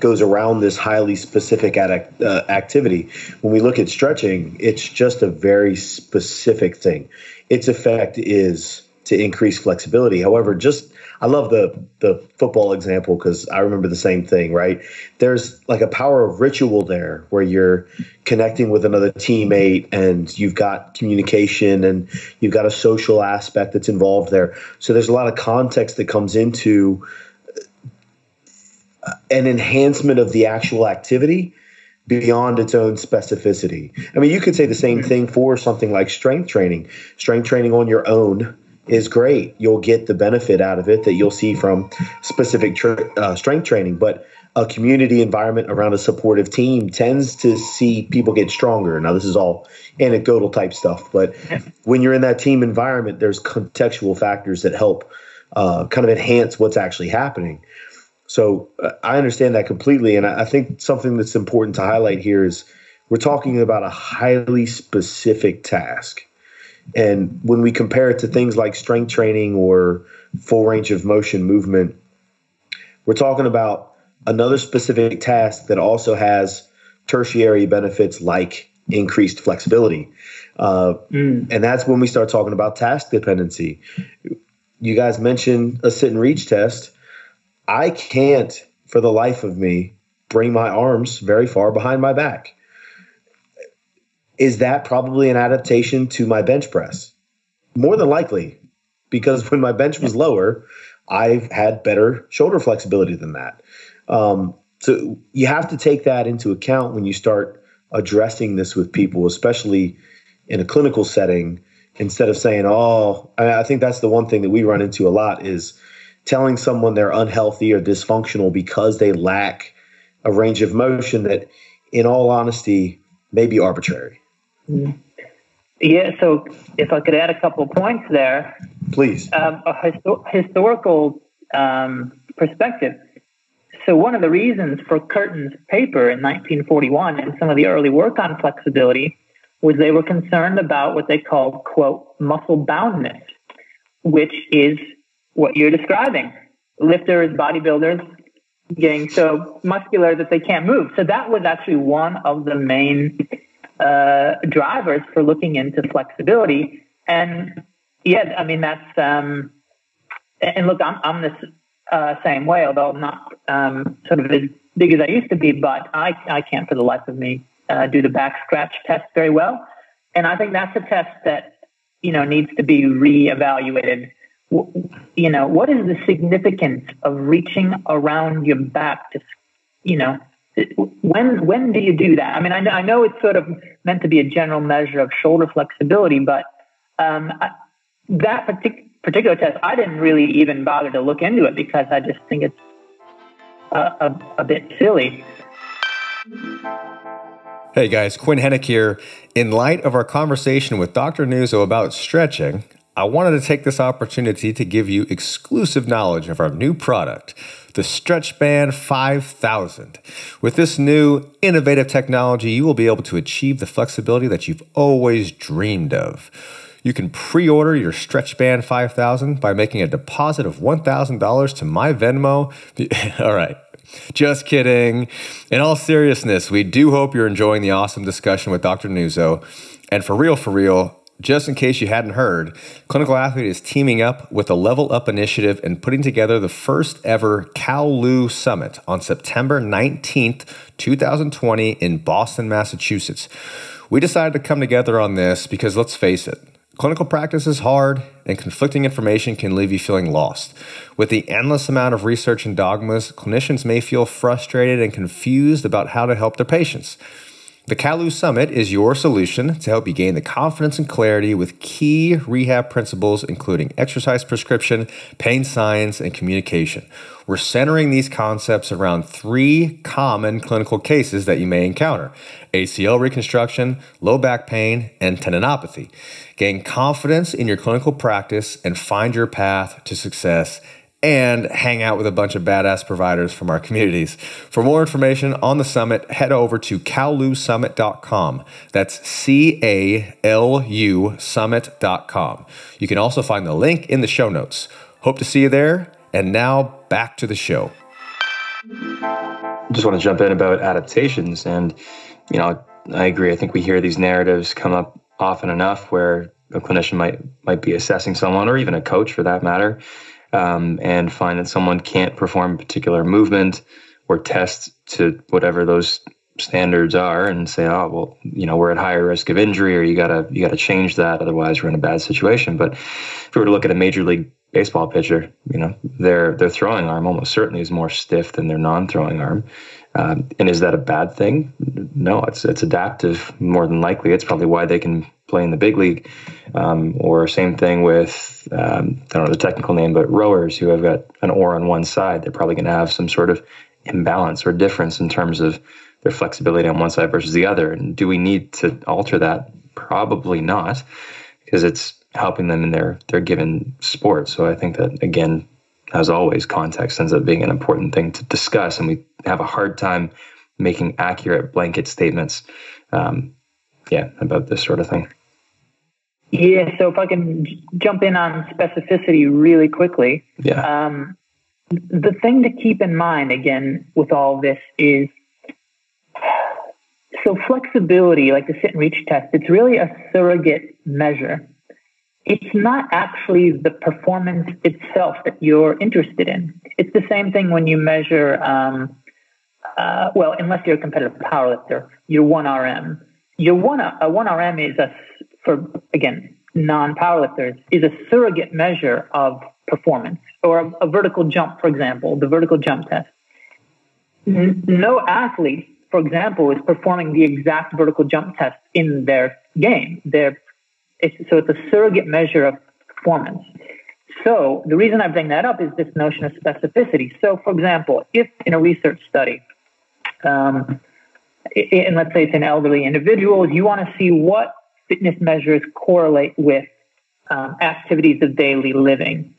goes around this highly specific ad- uh, activity. When we look at stretching, it's just a very specific thing. Its effect is to increase flexibility. However, just I love the the football example because I remember the same thing, right? There's like a power of ritual there where you're connecting with another teammate and you've got communication and you've got a social aspect that's involved there. So there's a lot of context that comes into uh, an enhancement of the actual activity beyond its own specificity. I mean, you could say the same thing for something like strength training. Strength training on your own is great. You'll get the benefit out of it that you'll see from specific tra- uh, strength training, but a community environment around a supportive team tends to see people get stronger. Now, this is all anecdotal type stuff, but when you're in that team environment, there's contextual factors that help uh, kind of enhance what's actually happening. So uh, I understand that completely. And I think something that's important to highlight here is we're talking about a highly specific task. And when we compare it to things like strength training or full range of motion movement, we're talking about another specific task that also has tertiary benefits like increased flexibility. Uh, mm. And that's when we start talking about task dependency. You guys mentioned a sit and reach test. I can't, for the life of me, bring my arms very far behind my back. Is that probably an adaptation to my bench press? More than likely, because when my bench was lower, I had better shoulder flexibility than that. Um, so you have to take that into account when you start addressing this with people, especially in a clinical setting, instead of saying, "Oh," I think that's the one thing that we run into a lot is telling someone they're unhealthy or dysfunctional because they lack a range of motion that, in all honesty, may be arbitrary. Mm-hmm. Yeah, so if I could add a couple of points there. Please. Um, a histo- historical um, perspective. So, one of the reasons for Cureton's paper in 1941 and some of the early work on flexibility was they were concerned about what they called, quote, muscle boundness, which is what you're describing. Lifters, bodybuilders getting so muscular that they can't move. So that was actually one of the main uh, drivers for looking into flexibility. And yeah, I mean, that's, um, and look, I'm, I'm the uh, same way, although I'm not um, sort of as big as I used to be, but I, I can't for the life of me uh, do the back scratch test very well. And I think that's a test that, you know, needs to be reevaluated you know, what is the significance of reaching around your back to, you know, when when do you do that? I mean, I know, I know it's sort of meant to be a general measure of shoulder flexibility, but um, I, that partic- particular test, I didn't really even bother to look into it because I just think it's a, a, a bit silly. Hey guys, Quinn Henoch here. In light of our conversation with Dr. Nuzzo about stretching, I wanted to take this opportunity to give you exclusive knowledge of our new product, the StretchBand 5000. With this new innovative technology, you will be able to achieve the flexibility that you've always dreamed of. You can pre order your StretchBand 5000 by making a deposit of $1,000 to my Venmo. All right. Just kidding. In all seriousness, we do hope you're enjoying the awesome discussion with Dr. Nuzzo. And for real, for real, just in case you hadn't heard, Clinical Athlete is teaming up with the Level Up Initiative and putting together the first ever Cal Summit on September 19th, 2020 in Boston, Massachusetts. We decided to come together on this because let's face it, Clinical practice is hard, and conflicting information can leave you feeling lost. With the endless amount of research and dogmas, clinicians may feel frustrated and confused about how to help their patients. The CALU Summit is your solution to help you gain the confidence and clarity with key rehab principles, including exercise prescription, pain science, and communication. We're centering these concepts around three common clinical cases that you may encounter ACL reconstruction, low back pain, and tendinopathy. Gain confidence in your clinical practice and find your path to success and hang out with a bunch of badass providers from our communities. For more information on the summit, head over to calusummit.com. That's C A L U summit.com. You can also find the link in the show notes. Hope to see you there. And now back to the show. Just want to jump in about adaptations. And, you know, I agree. I think we hear these narratives come up often enough where a clinician might might be assessing someone or even a coach for that matter um, and find that someone can't perform a particular movement or test to whatever those standards are and say oh well you know we're at higher risk of injury or you gotta you gotta change that otherwise we're in a bad situation. But if we were to look at a major league baseball pitcher you know their their throwing arm almost certainly is more stiff than their non-throwing arm. Um, and is that a bad thing? No it's it's adaptive more than likely. It's probably why they can play in the big league um, or same thing with um, I don't know the technical name, but rowers who have got an oar on one side, they're probably going to have some sort of imbalance or difference in terms of their flexibility on one side versus the other. And do we need to alter that? Probably not, because it's helping them in their their given sport. So I think that again, as always, context ends up being an important thing to discuss, and we have a hard time making accurate blanket statements. Um, yeah, about this sort of thing. Yeah, so if I can j- jump in on specificity really quickly. Yeah. Um, the thing to keep in mind, again, with all this is so flexibility, like the sit and reach test, it's really a surrogate measure. It's not actually the performance itself that you're interested in. It's the same thing when you measure, um, uh, well, unless you're a competitive powerlifter, your 1RM. Your 1, a 1RM is a for, again, non powerlifters is a surrogate measure of performance or a, a, vertical jump, for example, the vertical jump test. No athlete, for example, is performing the exact vertical jump test in their game. They're, it's, so it's a surrogate measure of performance. So the reason I bring that up is this notion of specificity. So, for example, if in a research study, um, and let's say it's in elderly individuals, you want to see what fitness measures correlate with um, activities of daily living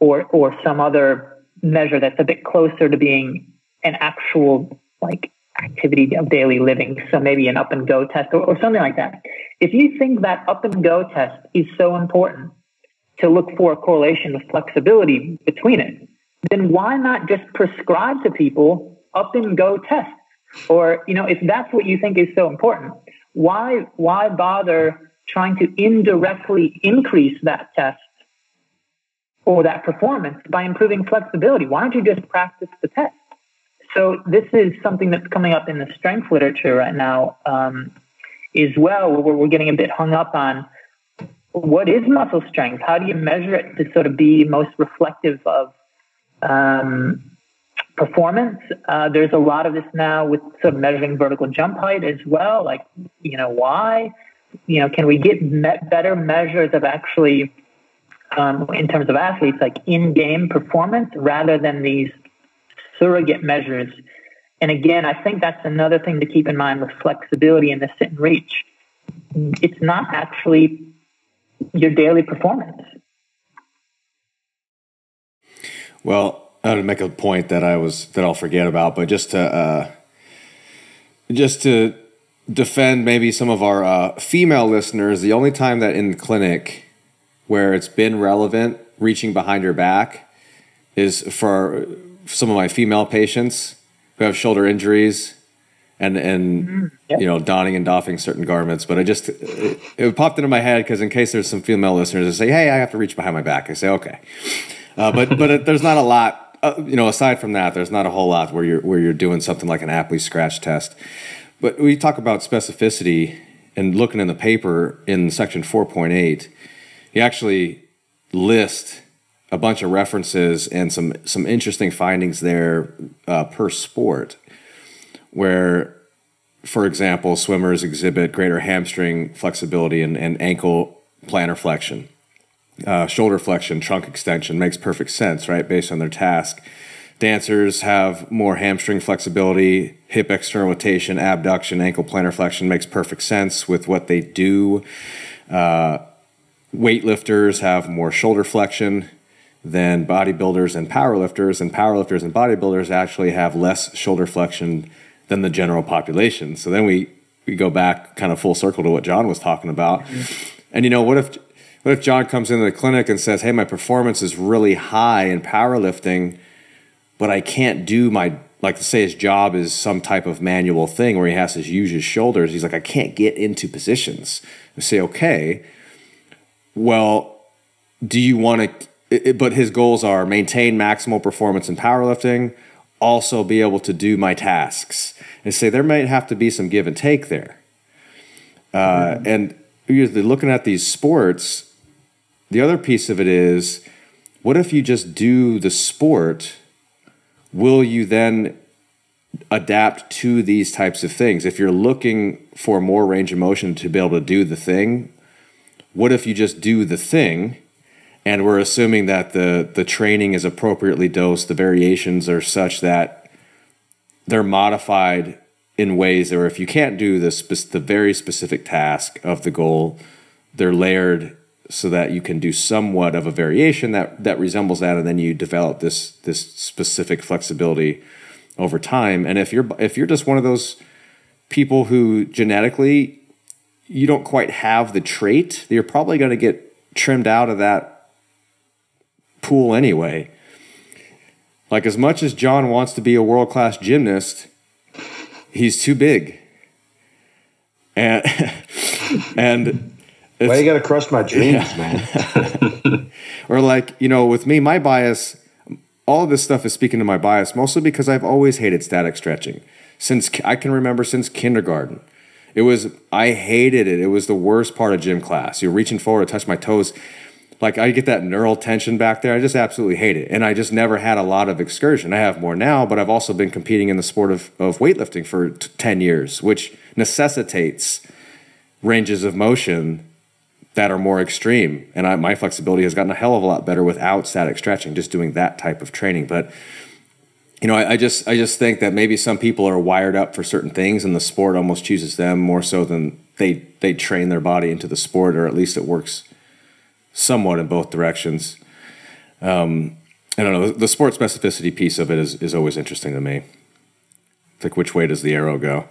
or, or some other measure that's a bit closer to being an actual like activity of daily living. So maybe an up and go test or, or something like that. If you think that up and go test is so important to look for a correlation with flexibility between it, then why not just prescribe to people up and go tests? Or, you know, if that's what you think is so important, why why bother trying to indirectly increase that test or that performance by improving flexibility? Why don't you just practice the test? So this is something that's coming up in the strength literature right now um, as well, where we're getting a bit hung up on what is muscle strength? How do you measure it to sort of be most reflective of um, performance. Uh, there's a lot of this now with sort of measuring vertical jump height as well. Like, you know, why? You know, can we get better measures of actually, um, in terms of athletes, like in-game performance rather than these surrogate measures? And again, I think that's another thing to keep in mind with flexibility in the sit and reach. It's not actually your daily performance. Well, I would make a point that I was that I'll forget about, but just to uh, just to defend maybe some of our uh, female listeners, the only time that in the clinic where it's been relevant, reaching behind your back, is for some of my female patients who have shoulder injuries and and mm-hmm. yep. you know donning and doffing certain garments. But I just it, it popped into my head because in case there's some female listeners that say, "Hey, I have to reach behind my back," I say, "Okay," uh, but but it, there's not a lot. Uh, you know, aside from that, there's not a whole lot where you're where you're doing something like an Apley scratch test. But we talk about specificity and looking in the paper in section 4.8, you actually list a bunch of references and some some interesting findings there uh, per sport where, for example, swimmers exhibit greater hamstring flexibility and, and ankle plantar flexion. Uh, shoulder flexion, trunk extension makes perfect sense, right, based on their task. Dancers have more hamstring flexibility, hip external rotation, abduction, ankle plantar flexion makes perfect sense with what they do. Uh, weightlifters have more shoulder flexion than bodybuilders and powerlifters, and powerlifters and bodybuilders actually have less shoulder flexion than the general population. So then we we go back kind of full circle to what John was talking about. Mm-hmm. And you know, what if what if John comes into the clinic and says, "Hey, my performance is really high in powerlifting, but I can't do my like to say his job is some type of manual thing where he has to use his shoulders. He's like, I can't get into positions. I say, okay, well, do you want to? But his goals are maintain maximal performance in powerlifting, also be able to do my tasks and say there might have to be some give and take there. Uh, mm-hmm. And usually looking at these sports, the other piece of it is what if you just do the sport? Will you then adapt to these types of things? If you're looking for more range of motion to be able to do the thing, what if you just do the thing? and we're assuming that the the training is appropriately dosed the variations are such that they're modified in ways where if you can't do the, spe- the very specific task of the goal they're layered so that you can do somewhat of a variation that that resembles that and then you develop this this specific flexibility over time and if you're if you're just one of those people who genetically you don't quite have the trait you're probably going to get trimmed out of that pool anyway. Like, as much as John wants to be a world class gymnast, he's too big. And, and, why you got to crush my dreams, yeah. man? or like, you know, with me, my bias, all of this stuff is speaking to my bias, mostly because I've always hated static stretching. Since I can remember since kindergarten. It was, I hated it. It was the worst part of gym class. You're reaching forward to touch my toes like I get that neural tension back there. I just absolutely hate it. And I just never had a lot of excursion. I have more now, but I've also been competing in the sport of, of weightlifting for t- 10 years, which necessitates ranges of motion that are more extreme. And I, my flexibility has gotten a hell of a lot better without static stretching, just doing that type of training. But you know, I, I, just I just think that maybe some people are wired up for certain things, and the sport almost chooses them more so than they they train their body into the sport, or at least it works somewhat in both directions. Um, I don't know. The, sport specificity piece of it is, is always interesting to me. Like, which way does the arrow go?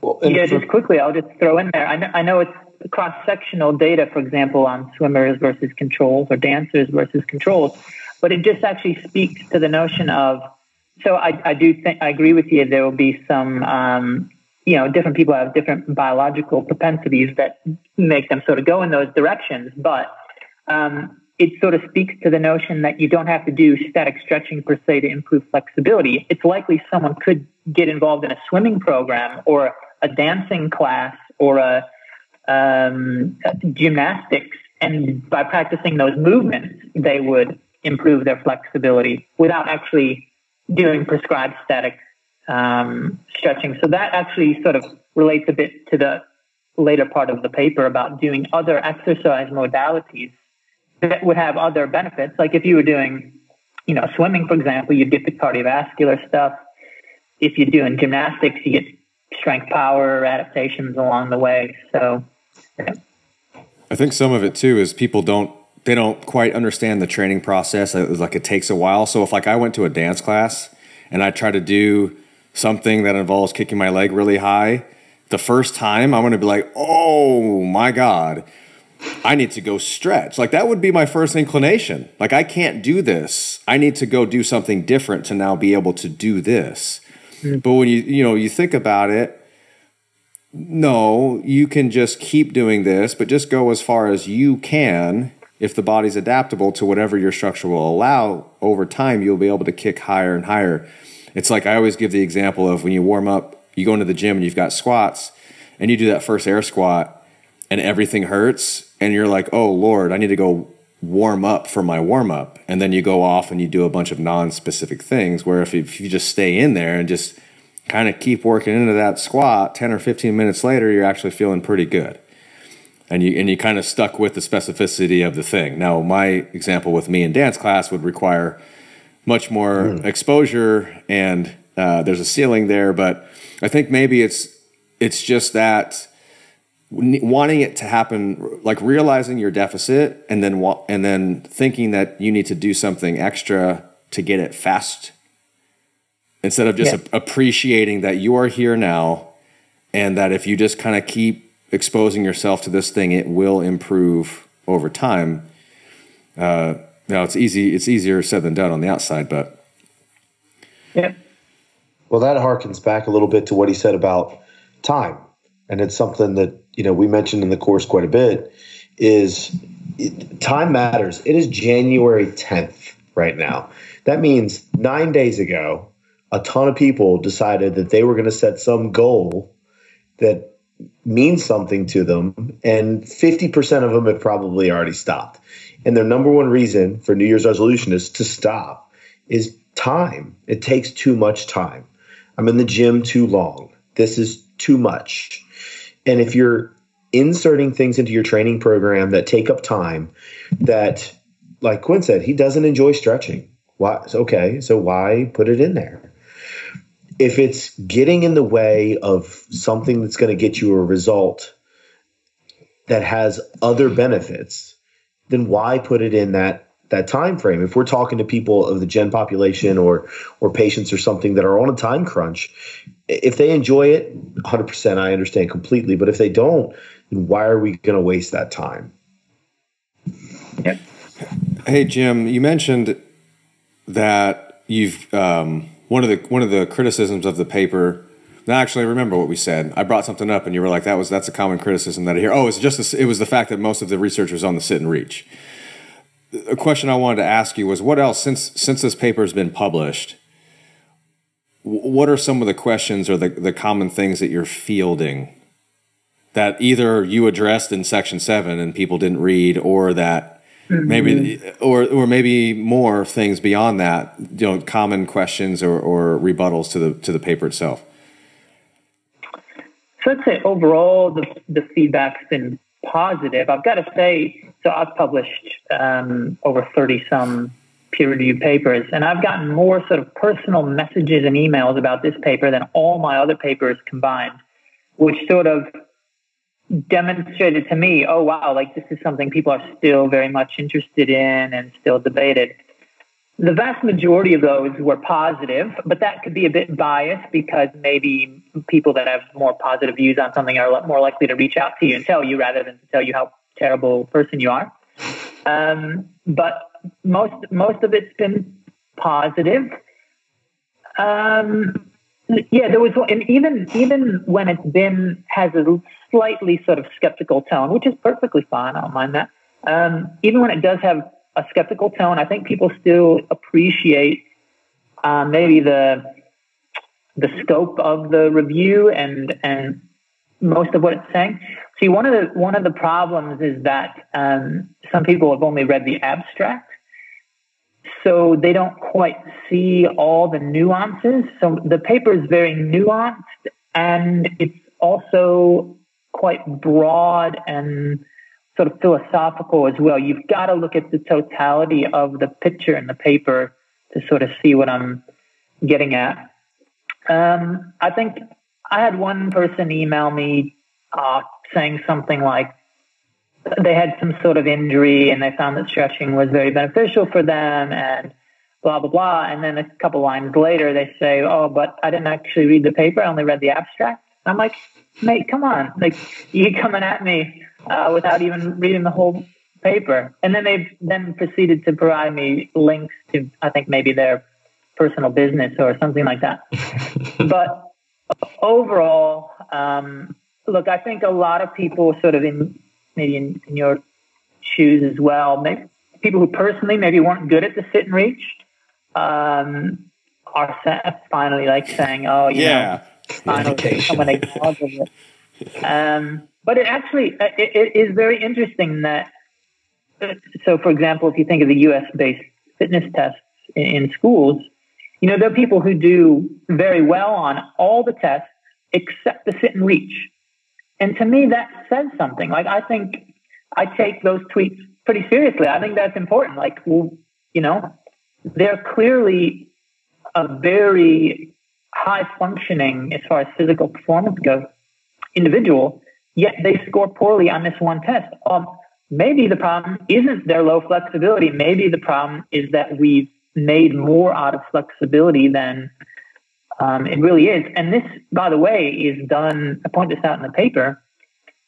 Well, yeah, just quickly, I'll just throw in there. I know, I know it's cross sectional data, for example, on swimmers versus controls or dancers versus controls, but it just actually speaks to the notion of. So I, I do think I agree with you. There will be some um, you know, different people have different biological propensities that make them sort of go in those directions. But um, it sort of speaks to the notion that you don't have to do static stretching per se to improve flexibility. It's likely someone could get involved in a swimming program or a dancing class or a, um, gymnastics, and by practicing those movements, they would improve their flexibility without actually doing prescribed static um, stretching. So that actually sort of relates a bit to the later part of the paper about doing other exercise modalities that would have other benefits. Like if you were doing, you know, swimming, for example, you'd get the cardiovascular stuff. If you're doing gymnastics, you get strength power adaptations along the way. So, yeah. I think some of it too is people don't they don't quite understand the training process. Like it takes a while. So if like I went to a dance class and I try to do something that involves kicking my leg really high, the first time I'm going to be like, "Oh my god, I need to go stretch." Like that would be my first inclination. Like I can't do this. I need to go do something different to now be able to do this. Mm-hmm. But when you you know, you think about it, no, you can just keep doing this, but just go as far as you can. If the body's adaptable to whatever your structure will allow, over time you'll be able to kick higher and higher. It's like I always give the example of when you warm up, you go into the gym and you've got squats, and you do that first air squat, and everything hurts, and you're like, oh Lord, I need to go warm up for my warm up. And then you go off and you do a bunch of non specific things. Where if you, if you just stay in there and just kind of keep working into that squat 10 or 15 minutes later you're actually feeling pretty good and you and you kind of stuck with the specificity of the thing now my example with me in dance class would require much more mm. exposure and uh, there's a ceiling there but i think maybe it's it's just that wanting it to happen like realizing your deficit and then and then thinking that you need to do something extra to get it fast instead of just yeah. appreciating that you are here now and that if you just kind of keep exposing yourself to this thing, it will improve over time. Uh, now it's easy. It's easier said than done on the outside, but yeah. Well, that harkens back a little bit to what he said about time, and it's something that you know we mentioned in the course quite a bit. Is it, time matters? It is January tenth right now. That means nine days ago, a ton of people decided that they were going to set some goal that means something to them, and 50% of them have probably already stopped. And their number one reason for New Year's resolution is to stop is time. It takes too much time. I'm in the gym too long. This is too much. And if you're inserting things into your training program that take up time, that, like Quinn said, he doesn't enjoy stretching. Why? Okay, so why put it in there? if it's getting in the way of something that's going to get you a result that has other benefits, then why put it in that that time frame? If we're talking to people of the gen population or or patients or something that are on a time crunch, if they enjoy it, 100% I understand completely, but if they don't, then why are we going to waste that time? Yep. Hey Jim, you mentioned that you've um, one of the one of the criticisms of the paper. Now, actually, I remember what we said. I brought something up, and you were like, "That was that's a common criticism that I hear." Oh, it's just a, it was the fact that most of the research was on the sit and reach. A question I wanted to ask you was, what else since since this paper has been published? What are some of the questions or the, the common things that you're fielding that either you addressed in section seven and people didn't read, or that Mm-hmm. Maybe, or or maybe more things beyond that. You know, common questions or, or rebuttals to the to the paper itself. So I'd say overall the the feedback's been positive. I've got to say, so I've published um, over thirty some peer reviewed papers, and I've gotten more sort of personal messages and emails about this paper than all my other papers combined, which sort of demonstrated to me, oh wow, like this is something people are still very much interested in and still debated. The vast majority of those were positive, but that could be a bit biased because maybe people that have more positive views on something are more likely to reach out to you and tell you rather than to tell you how terrible person you are. Um, but most most of it's been positive. Um, yeah, there was, and even even when it's been has a slightly sort of skeptical tone, which is perfectly fine. I don't mind that. Um, even when it does have a skeptical tone, I think people still appreciate uh, maybe the the scope of the review and and most of what it's saying. See, one of the one of the problems is that um, some people have only read the abstract, so they don't quite see all the nuances. So the paper is very nuanced and it's also quite broad and sort of philosophical as well. You've got to look at the totality of the picture in the paper to sort of see what I'm getting at. Um, I think I had one person email me uh, saying something like they had some sort of injury and they found that stretching was very beneficial for them and blah blah blah. And then a couple lines later, they say, "Oh, but I didn't actually read the paper. I only read the abstract." I'm like, "Mate, come on! Like you coming at me uh, without even reading the whole paper?" And then they then proceeded to provide me links to, I think maybe their personal business or something like that. but overall, um, look, I think a lot of people sort of in maybe in, in your shoes as well, maybe people who personally maybe weren't good at the sit and reach um, are finally like saying, "Oh, yeah, finally someone acknowledges it." Um, but it actually uh, it, it is very interesting that. Uh, so, for example, if you think of the U.S. based fitness tests in, in schools, you know there are people who do very well on all the tests except the sit and reach. And to me, that says something. Like, I think I take those tweets pretty seriously. I think that's important. Like, well, you know, they're clearly a very high functioning, as far as physical performance goes, individual, yet they score poorly on this one test. Um, maybe the problem isn't their low flexibility. Maybe the problem is that we've made more out of flexibility than um, it really is. And this, by the way, is done, I point this out in the paper.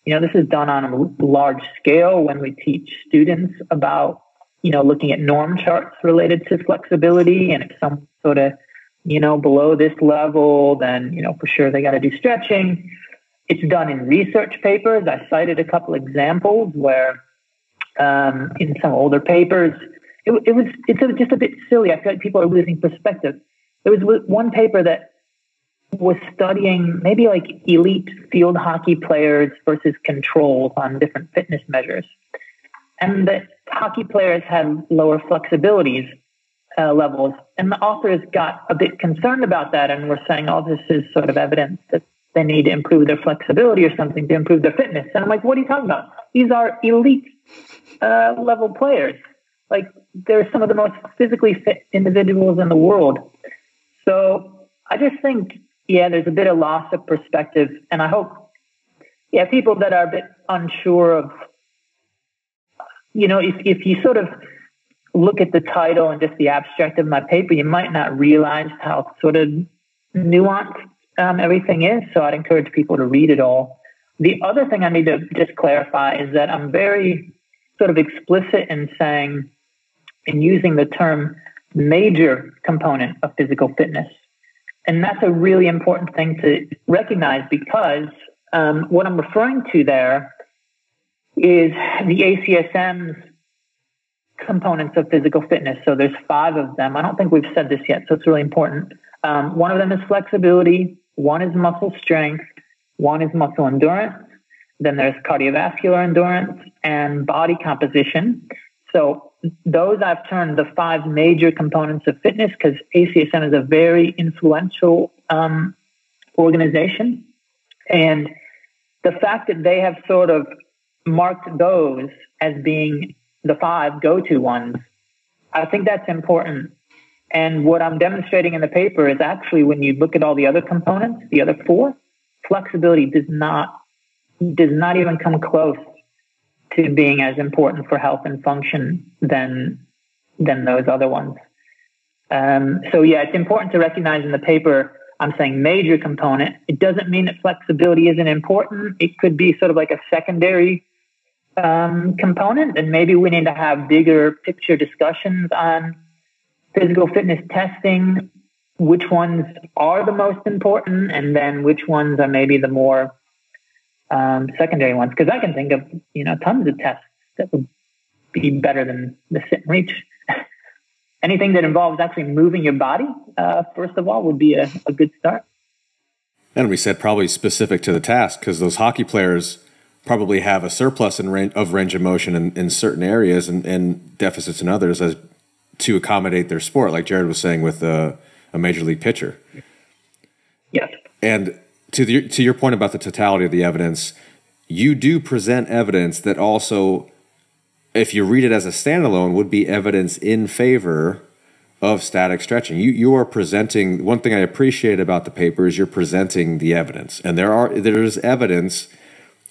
You know, this is done on a large scale when we teach students about, you know, looking at norm charts related to flexibility. And if some sort of, you know, below this level, then, you know, for sure they got to do stretching. It's done in research papers. I cited a couple examples where um, in some older papers, it, it was it's just a bit silly. I feel like people are losing perspective there was one paper that was studying maybe like elite field hockey players versus controls on different fitness measures. And the hockey players had lower flexibilities uh, levels. And the authors got a bit concerned about that and were saying, oh, this is sort of evidence that they need to improve their flexibility or something to improve their fitness. And I'm like, what are you talking about? These are elite uh, level players. Like, they're some of the most physically fit individuals in the world. So I just think, yeah, there's a bit of loss of perspective. And I hope, yeah, people that are a bit unsure of, you know, if, if you sort of look at the title and just the abstract of my paper, you might not realize how sort of nuanced um, everything is. So I'd encourage people to read it all. The other thing I need to just clarify is that I'm very sort of explicit in saying, in using the term major component of physical fitness. And that's a really important thing to recognize because um, what I'm referring to there is the ACSM's components of physical fitness. So there's five of them. I don't think we've said this yet, so it's really important. Um, one of them is flexibility, one is muscle strength, one is muscle endurance, then there's cardiovascular endurance and body composition. So those I've turned the five major components of fitness because ACSM is a very influential um, organization. And the fact that they have sort of marked those as being the five go to ones, I think that's important. And what I'm demonstrating in the paper is actually when you look at all the other components, the other four, flexibility does not does not even come close to being as important for health and function than than those other ones. Um, so yeah, it's important to recognize in the paper. I'm saying major component. It doesn't mean that flexibility isn't important. It could be sort of like a secondary um, component, and maybe we need to have bigger picture discussions on physical fitness testing. Which ones are the most important, and then which ones are maybe the more um, secondary ones because I can think of you know tons of tests that would be better than the sit and reach. Anything that involves actually moving your body, uh, first of all, would be a, a good start. And we said probably specific to the task because those hockey players probably have a surplus in range, of range of motion in, in certain areas and, and deficits in others as to accommodate their sport, like Jared was saying with a, a major league pitcher. Yes. And to the, to your point about the totality of the evidence, you do present evidence that also, if you read it as a standalone, would be evidence in favor of static stretching. You you are presenting one thing I appreciate about the paper is you're presenting the evidence, and there are there's evidence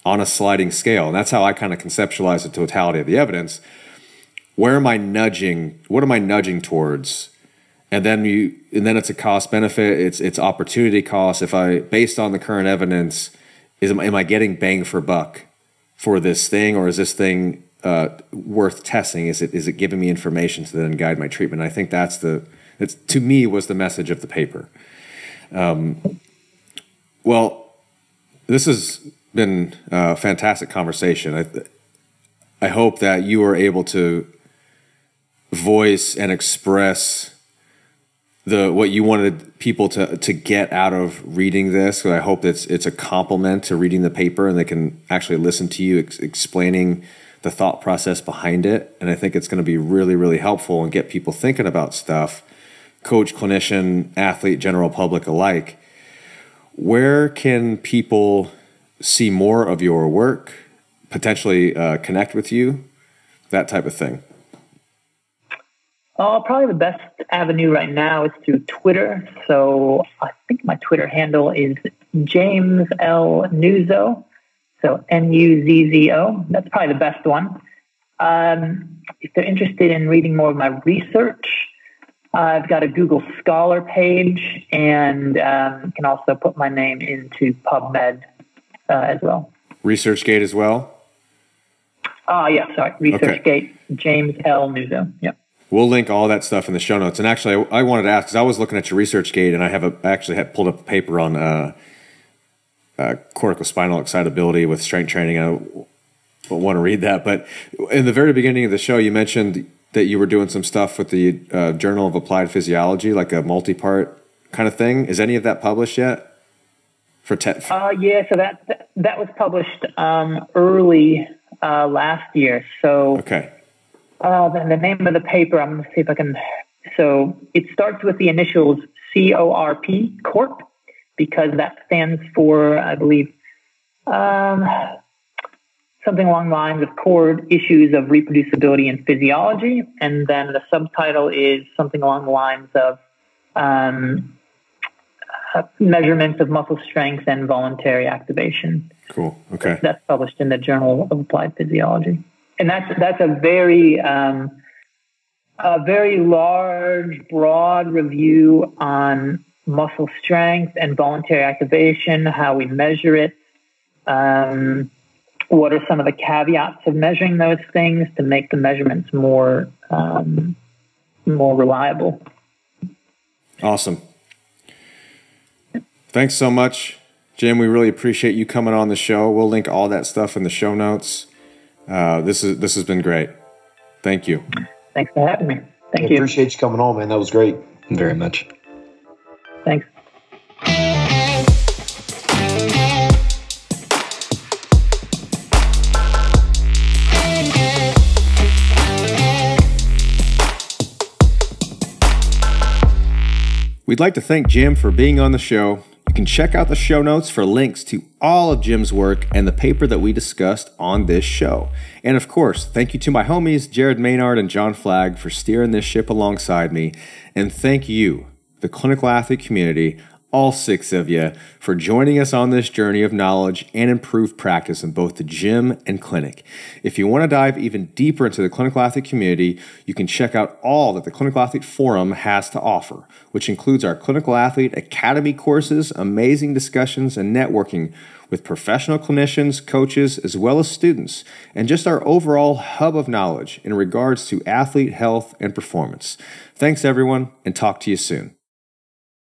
on a sliding scale, and that's how I kind of conceptualize the totality of the evidence. Where am I nudging? What am I nudging towards? And then you and then it's a cost benefit. It's it's opportunity cost. If I based on the current evidence, is am I getting bang for buck for this thing, or is this thing uh, worth testing? Is it is it giving me information to then guide my treatment? I think that's the it's to me was the message of the paper. Um, well, this has been a fantastic conversation. I I hope that you are able to voice and express the what you wanted people to to get out of reading this. I hope it's it's a compliment to reading the paper and they can actually listen to you ex- explaining the thought process behind it. And I think it's going to be really, really helpful and get people thinking about stuff, coach, clinician, athlete, general public alike. Where can people see more of your work, potentially uh, connect with you, that type of thing? Uh, probably the best avenue right now is through Twitter. So I think my Twitter handle is James L. Nuzzo. So N U Z Z O. That's probably the best one. Um, if they're interested in reading more of my research, uh, I've got a Google Scholar page and um, can also put my name into PubMed uh, as well. ResearchGate as well? Ah, uh, yeah, sorry. ResearchGate, okay. James L. Nuzzo. Yep. We'll link all that stuff in the show notes. And actually, I, I wanted to ask because I was looking at your ResearchGate and I have a, I actually had pulled up a paper on uh, uh, corticospinal excitability with strength training. I don't want to read that, but in the very beginning of the show, you mentioned that you were doing some stuff with the uh, Journal of Applied Physiology, like a multi-part kind of thing. Is any of that published yet? For te- uh, yeah, so that that was published um, early uh, last year. So okay, uh, the, the name of the paper. I'm going to see if I can. So it starts with the initials C O R P Corp because that stands for, I believe, um, something along the lines of core issues of reproducibility and physiology. And then the subtitle is something along the lines of um, uh, measurements of muscle strength and voluntary activation. Cool. Okay. That's published in the Journal of Applied Physiology. And that's, that's a very, um, a very large, broad review on muscle strength and voluntary activation, how we measure it. Um, what are some of the caveats of measuring those things to make the measurements more um, more reliable? Awesome. Thanks so much, Jim. We really appreciate you coming on the show. We'll link all that stuff in the show notes. Uh, this is this has been great. Thank you. Thanks for having me. Thank I you. Appreciate you coming on, man. That was great. Very much. Thanks. We'd like to thank Jim for being on the show. You can check out the show notes for links to all of Jim's work and the paper that we discussed on this show. And of course, thank you to my homies, Jared Maynard and John Flagg, for steering this ship alongside me. And thank you, the clinical athlete community, all six of you, for joining us on this journey of knowledge and improved practice in both the gym and clinic. If you want to dive even deeper into the clinical athlete community, you can check out all that the Clinical Athlete Forum has to offer, which includes our Clinical Athlete Academy courses, amazing discussions, and networking with professional clinicians, coaches, as well as students, and just our overall hub of knowledge in regards to athlete health and performance. Thanks, everyone, and talk to you soon.